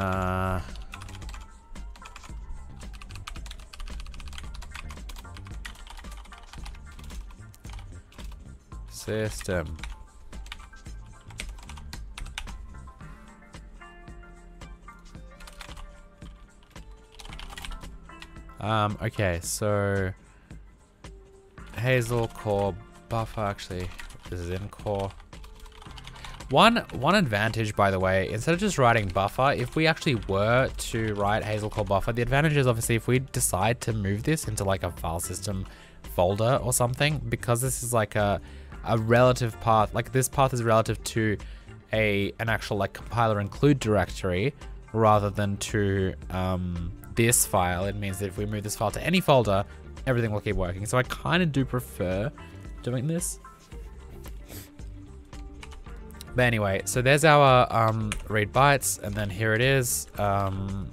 A: uh... System. Um, okay, so Hazel core buffer actually this is in core. One one advantage, by the way, instead of just writing buffer, if we actually were to write Hazel core buffer, the advantage is obviously if we decide to move this into like a file system folder or something, because this is like a a relative path, like this path is relative to a an actual like compiler include directory rather than to um, this file, it means that if we move this file to any folder, everything will keep working. So I kind of do prefer doing this. But anyway, so there's our um, read bytes, and then here it is. Um,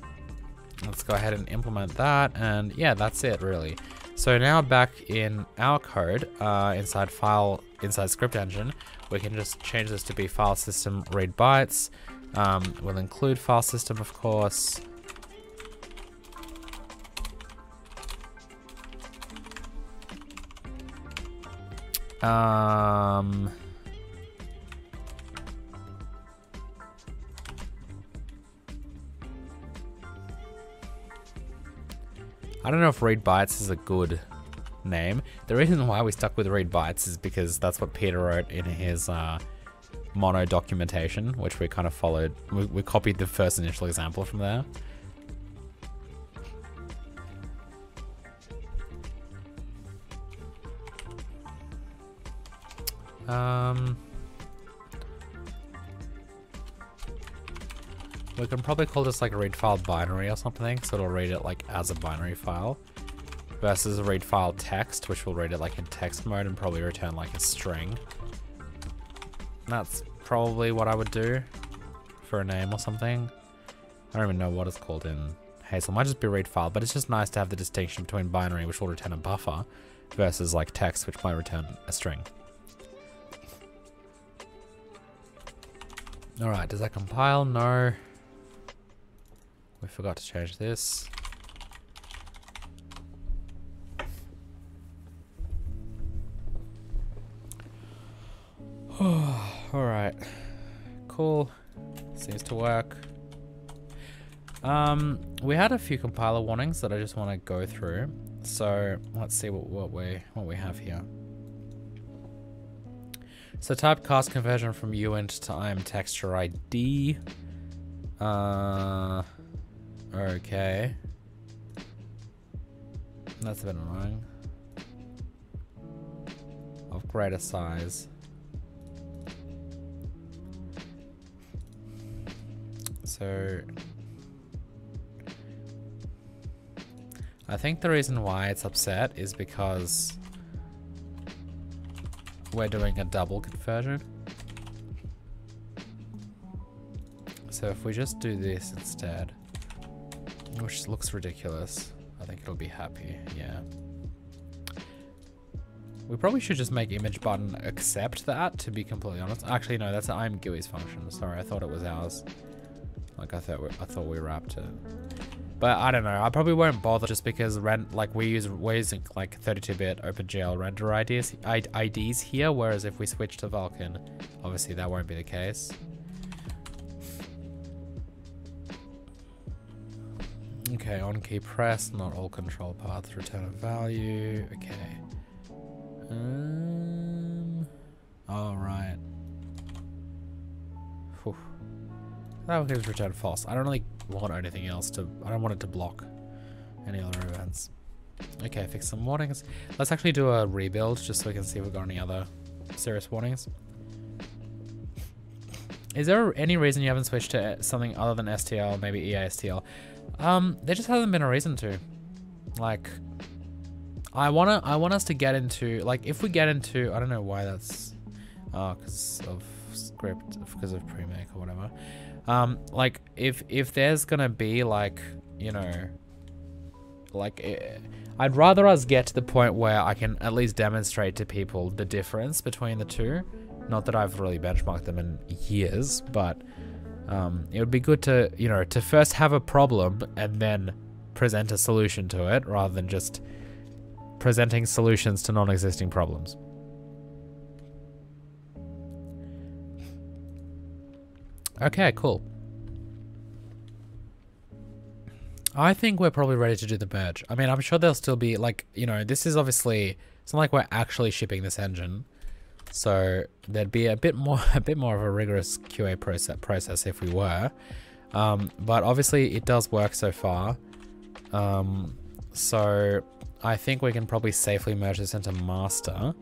A: let's go ahead and implement that, and yeah, that's it really. So now back in our code, uh, inside file, inside script engine, we can just change this to be file system read bytes. Um, we'll include file system, of course. Um... I don't know if read bytes is a good name. The reason why we stuck with read bytes is because that's what Peter wrote in his uh, mono documentation, which we kind of followed. We, we copied the first initial example from there. Um, we can probably call this like a read file binary or something, so it'll read it like as a binary file versus read file text, which will read it like in text mode and probably return like a string. That's probably what I would do for a name or something. I don't even know what it's called in Hazel. It might just be read file, but it's just nice to have the distinction between binary, which will return a buffer, versus like text, which might return a string. Alright, does that compile? No. We forgot to change this. Alright. Cool. Seems to work. Um, we had a few compiler warnings that I just want to go through. So let's see what, what we what we have here. So type cast conversion from uint to im texture ID. Uh, okay. That's a bit annoying. Of greater size. So I think the reason why it's upset is because we're doing a double conversion. So if we just do this instead, which looks ridiculous, I think it'll be happy, yeah. We probably should just make image button accept that, to be completely honest. Actually, no, that's ImGui's function. Sorry, I thought it was ours. Like I thought, we, I thought we wrapped it. But I don't know. I probably won't bother just because rent like we use we're using like 32-bit OpenGL render IDs IDs here, whereas if we switch to Vulkan, obviously that won't be the case. Okay, on key press, not all control paths return a value. Okay. Um. All right. That will return false. I don't really want anything else to, I don't want it to block any other events. Okay, fix some warnings. Let's actually do a rebuild just so we can see if we've got any other serious warnings. Is there any reason you haven't switched to something other than STL, maybe EASTL? Um, there just hasn't been a reason to. Like, I wanna, I want us to get into, like, if we get into, I don't know why that's, oh, because of script, because of Premake or whatever. Um, like if if there's gonna be like you know, like eh, I'd rather us get to the point where I can at least demonstrate to people the difference between the two. Not that I've really benchmarked them in years, but um, it would be good to you know to first have a problem and then present a solution to it rather than just presenting solutions to non-existing problems. Okay, cool. I think we're probably ready to do the merge. I mean, I'm sure there'll still be, like, you know, this is obviously, it's not like we're actually shipping this engine. So there'd be a bit more, a bit more of a rigorous QA process, process if we were. Um, but obviously it does work so far. Um, so I think we can probably safely merge this into master.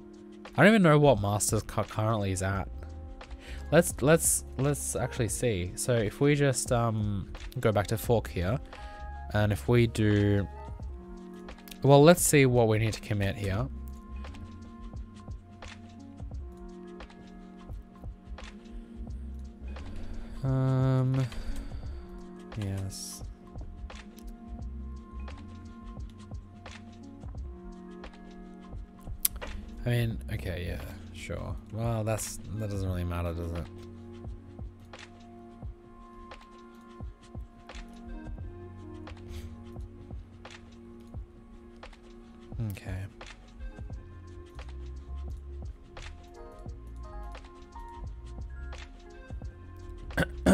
A: I don't even know what master currently is at. Let's let's let's actually see. So if we just um, go back to fork here, and if we do, well, let's see what we need to commit here. Um, yes. I mean, okay, yeah. Sure. Well, that's that doesn't really matter, does it? Okay.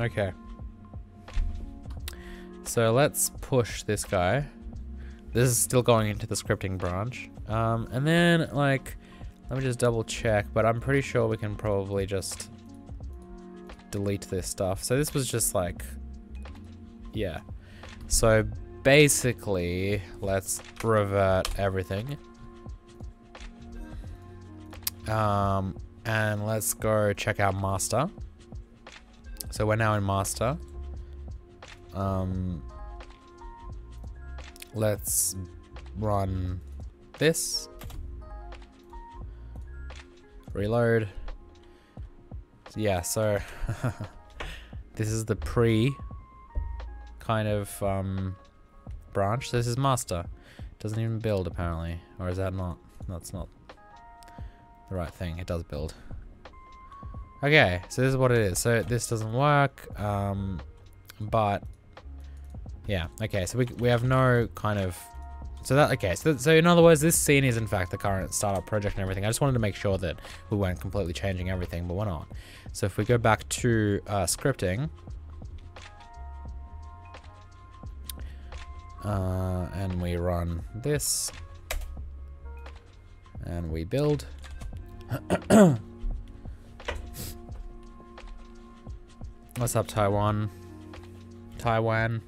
A: Okay. So let's push this guy. This is still going into the scripting branch. Um, and then, like, let me just double check, but I'm pretty sure we can probably just delete this stuff. So this was just like, yeah. So basically, let's revert everything. Um, and let's go check out master. So we're now in master. Um, let's run this. Reload. Yeah, so this is the pre kind of um, branch. This is master. Doesn't even build apparently. Or is that not? That's not the right thing. It does build. Okay, so this is what it is. So this doesn't work, um, but yeah, okay, so we, we have no kind of, so that, okay, so, so in other words, this scene is in fact the current startup project and everything. I just wanted to make sure that we weren't completely changing everything, but we're not. So if we go back to uh, scripting, uh, and we run this, and we build, What's up, Taiwan? Taiwan.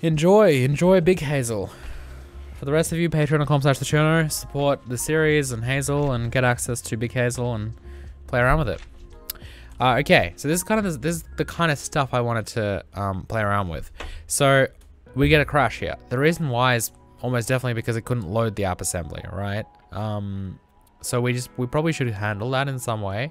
A: Enjoy, enjoy Big Hazel. For the rest of you, patreon.com slash the support the series and Hazel and get access to Big Hazel and play around with it. Uh, okay, so this is kind of the, this is the kind of stuff I wanted to um, play around with. So we get a crash here. The reason why is almost definitely because it couldn't load the app assembly, right? Um, so we just we probably should handle that in some way.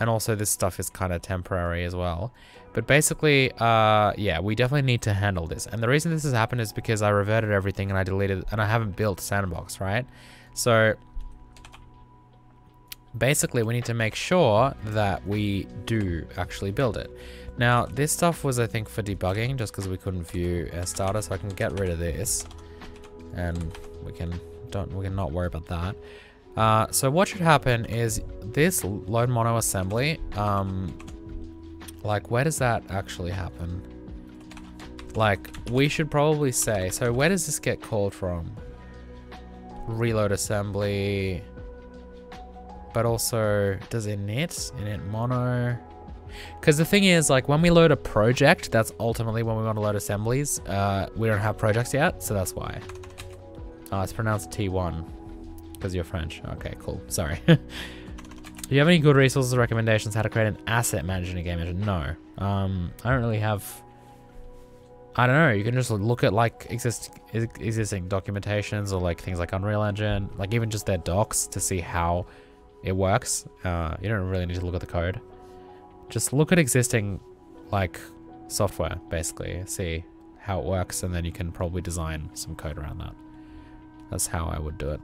A: And also this stuff is kind of temporary as well. But basically, uh, yeah, we definitely need to handle this. And the reason this has happened is because I reverted everything and I deleted, and I haven't built Sandbox, right? So basically we need to make sure that we do actually build it. Now, this stuff was, I think, for debugging, just because we couldn't view our starter, so I can get rid of this. And we can don't we can not worry about that. Uh, so what should happen is this load mono assembly, um, like where does that actually happen? Like we should probably say, so where does this get called from? Reload assembly, but also does init, init mono? Because the thing is, like, when we load a project, that's ultimately when we want to load assemblies. Uh, we don't have projects yet, so that's why. Oh, it's pronounced T1. Because you're French. Okay, cool. Sorry. Do you have any good resources or recommendations how to create an asset manager in a game engine? No. Um, I don't really have... I don't know. You can just look at like exist, existing documentations or like things like Unreal Engine, like even just their docs to see how it works. Uh, you don't really need to look at the code. Just look at existing like software, basically. See how it works, and then you can probably design some code around that. That's how I would do it.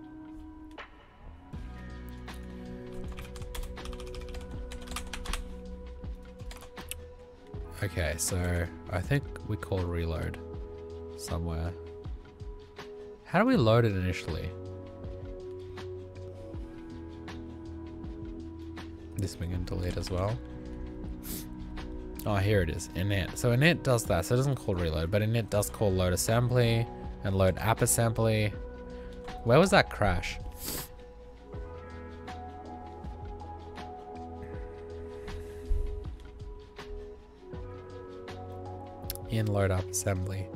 A: Okay, so I think we call reload somewhere. How do we load it initially? This we can delete as well. Oh, here it is, init. So init does that, so it doesn't call reload, but init does call load assembly and load app assembly. Where was that crash? In load up assembly.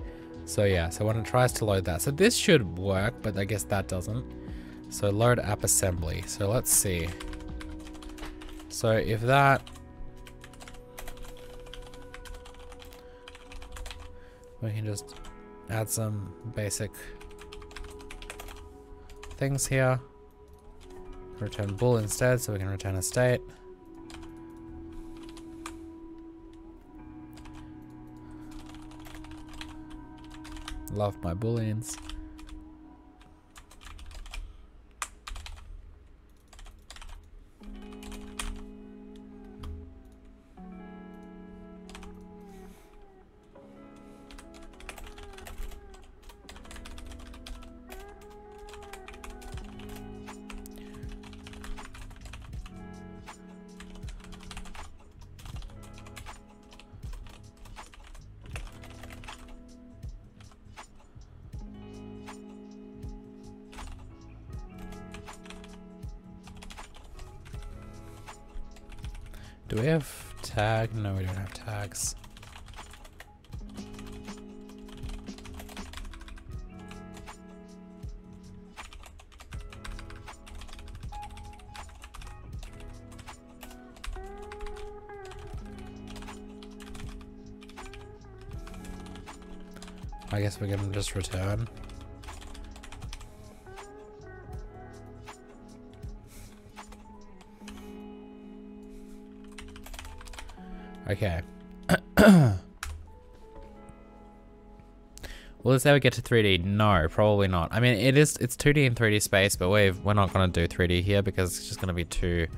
A: So yeah, so when it tries to load that, so this should work, but I guess that doesn't. So load app assembly. So let's see. So if that, we can just add some basic things here. Return bool instead, so we can return a state. Love my booleans. Just return. Okay. Will this ever get to 3D? No, probably not. I mean, it is, it's 2D in 3D space, but we we're not going to do 3D here because it's just going to be too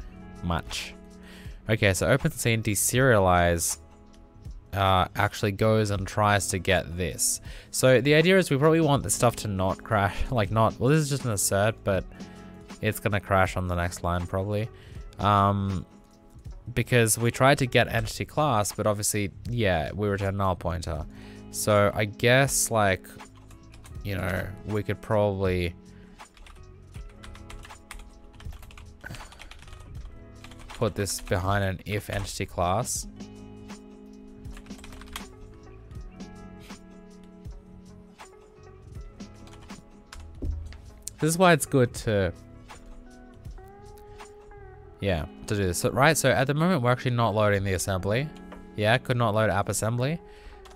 A: much. Okay, so OpenScene deserialize uh, actually goes and tries to get this. So the idea is we probably want the stuff to not crash, like not, well this is just an assert, but it's gonna crash on the next line probably. Um, because we tried to get entity class, but obviously, yeah, we return null pointer. So I guess like, you know, we could probably put this behind an if entity class. This is why it's good to, yeah, to do this. So, right, so at the moment we're actually not loading the assembly. Yeah, could not load app assembly.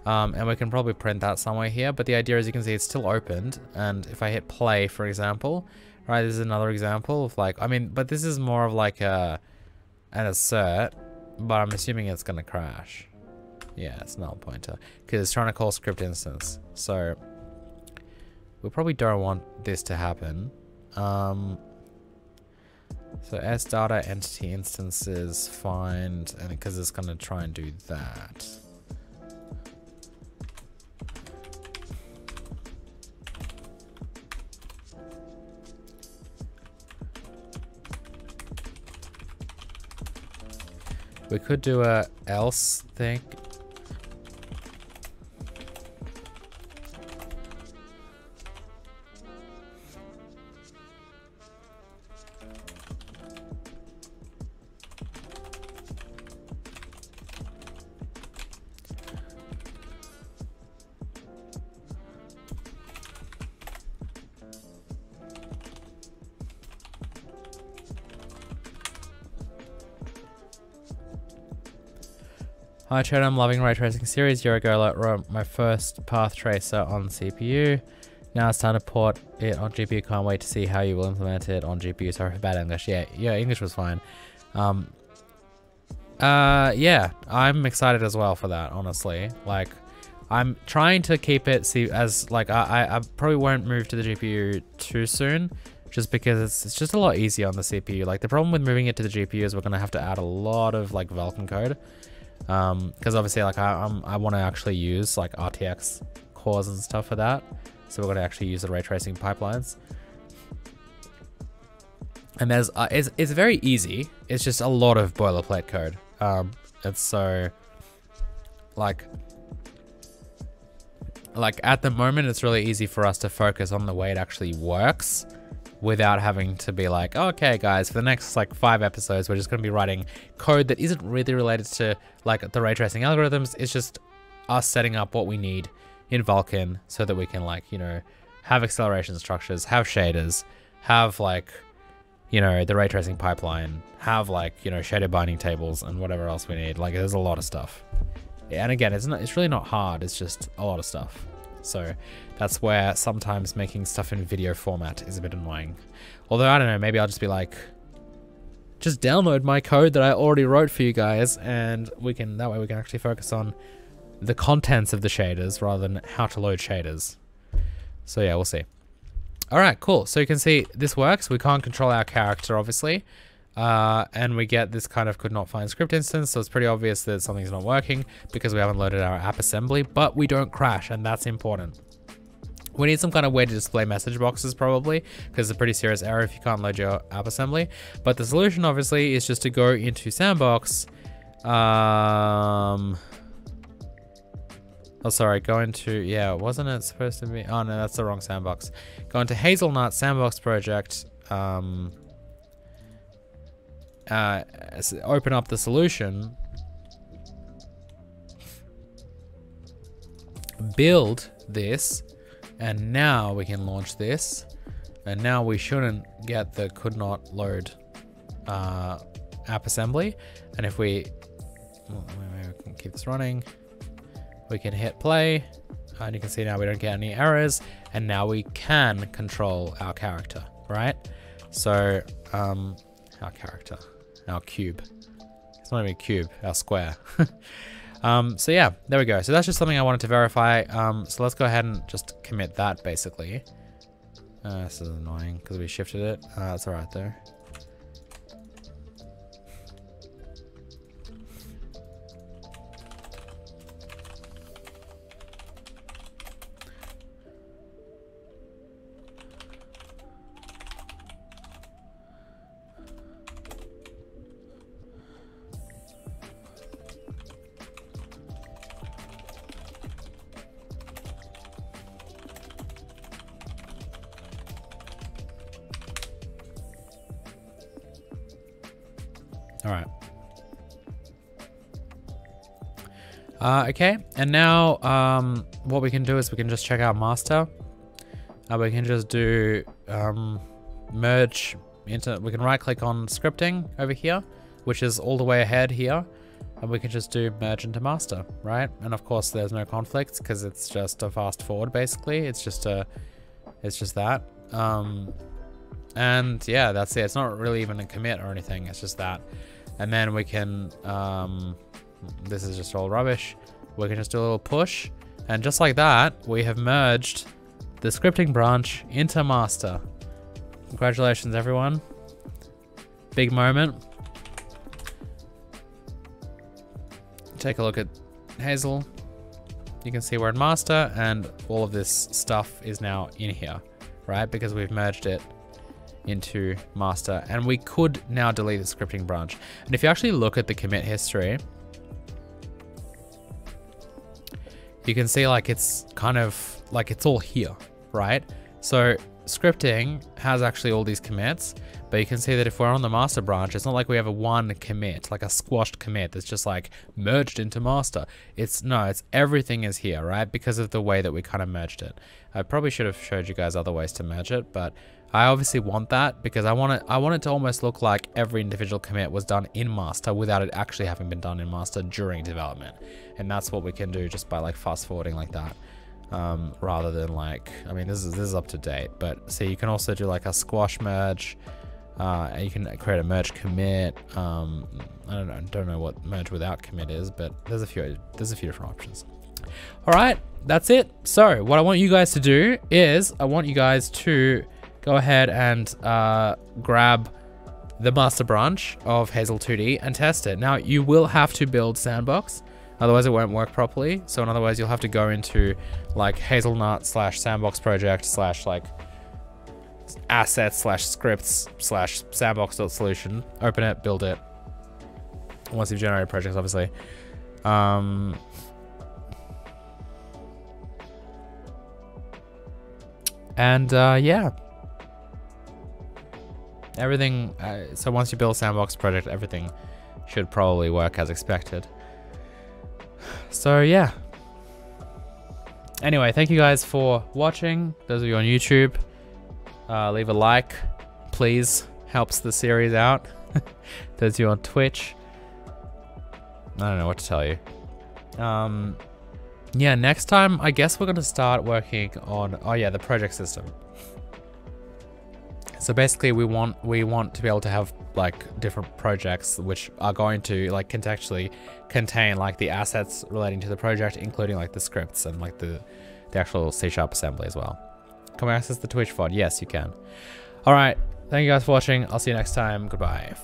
A: Um, and we can probably print that somewhere here, but the idea is you can see it's still opened. And if I hit play, for example, right, this is another example of like, I mean, but this is more of like a, an assert, but I'm assuming it's gonna crash. Yeah, it's null pointer, because it's trying to call script instance. So we probably don't want this to happen. Um, so s data entity instances find, and because it's going to try and do that. We could do a else thing I'm loving ray tracing series. Year ago, I wrote my first path tracer on CPU. Now it's time to port it on GPU. Can't wait to see how you will implement it on GPU. Sorry for bad English. Yeah, yeah, English was fine. Um, uh, yeah, I'm excited as well for that. Honestly, like, I'm trying to keep it see as like I I probably won't move to the GPU too soon just because it's, it's just a lot easier on the CPU. Like the problem with moving it to the GPU is we're going to have to add a lot of like Vulkan code um because obviously like i I'm, i want to actually use like rtx cores and stuff for that. So we're going to actually use the ray tracing pipelines. And there's uh, it's, it's very easy. It's just a lot of boilerplate code. Um it's so like like at the moment it's really easy for us to focus on the way it actually works without having to be like, okay, guys, for the next like five episodes, we're just going to be writing code that isn't really related to like the ray tracing algorithms. It's just us setting up what we need in Vulkan so that we can like, you know, have acceleration structures, have shaders, have like, you know, the ray tracing pipeline, have like, you know, shader binding tables and whatever else we need. Like there's a lot of stuff. And again, it's not, it's really not hard. It's just a lot of stuff. So that's where sometimes making stuff in video format is a bit annoying. Although, I don't know, maybe I'll just be like, just download my code that I already wrote for you guys, and we can, that way we can actually focus on the contents of the shaders rather than how to load shaders. So yeah, we'll see. All right, cool. So you can see this works. We can't control our character, obviously. Uh, and we get this kind of could not find script instance, so it's pretty obvious that something's not working because we haven't loaded our app assembly, but we don't crash, and that's important. We need some kind of way to display message boxes probably, because it's a pretty serious error if you can't load your app assembly. But the solution obviously is just to go into Sandbox. Um, oh, sorry, go into, yeah, wasn't it supposed to be? Oh no, that's the wrong Sandbox. Go into Hazelnut Sandbox Project. Um, uh, open up the solution, build this, and now we can launch this. And now we shouldn't get the could not load uh, app assembly. And if we, we can keep this running, we can hit play and you can see now we don't get any errors and now we can control our character, right? So, um, our character, our cube. It's not even a cube, our square. um, so yeah, there we go. So that's just something I wanted to verify. Um, so let's go ahead and just commit that basically. Uh, this is annoying because we shifted it. Uh, that's all right Okay, and now um, what we can do is we can just check out master. Uh, we can just do um, merge into, we can right click on scripting over here, which is all the way ahead here. And we can just do merge into master, right? And of course there's no conflicts because it's just a fast forward basically. It's just a, it's just that. Um, and yeah, that's it. It's not really even a commit or anything. It's just that. And then we can, um, this is just all rubbish. We can just do a little push. And just like that, we have merged the scripting branch into master. Congratulations, everyone. Big moment. Take a look at Hazel. You can see we're in master and all of this stuff is now in here, right? Because we've merged it into master and we could now delete the scripting branch. And if you actually look at the commit history, you can see like it's kind of like it's all here, right? So scripting has actually all these commits, but you can see that if we're on the master branch, it's not like we have a one commit, like a squashed commit that's just like merged into master. It's no, it's everything is here, right? Because of the way that we kind of merged it. I probably should have showed you guys other ways to merge it, but I obviously want that because I want it, I want it to almost look like every individual commit was done in master without it actually having been done in master during development. And that's what we can do just by like fast forwarding like that. Um, rather than like, I mean, this is, this is up to date, but see, you can also do like a squash merge. Uh, you can create a merge commit. Um, I don't know, don't know what merge without commit is, but there's a few, there's a few different options. All right, that's it. So what I want you guys to do is I want you guys to go ahead and uh, grab the master branch of Hazel 2D and test it. Now, you will have to build Sandbox, otherwise it won't work properly. So in other words, you'll have to go into like hazelnut slash sandbox project slash like assets slash scripts slash sandbox.solution, open it, build it. Once you've generated projects, obviously. Um, and uh, yeah, everything, uh, so once you build a sandbox project, everything should probably work as expected. So yeah. Anyway, thank you guys for watching. Those of you on YouTube, uh, leave a like, please. Helps the series out. Those of you on Twitch, I don't know what to tell you. Um, yeah, next time, I guess we're going to start working on, oh yeah, the project system. So basically we want we want to be able to have like different projects which are going to like contextually contain like the assets relating to the project, including like the scripts and like the, the actual C Sharp assembly as well. Can we access the Twitch VOD? Yes, you can. All right. Thank you guys for watching. I'll see you next time. Goodbye.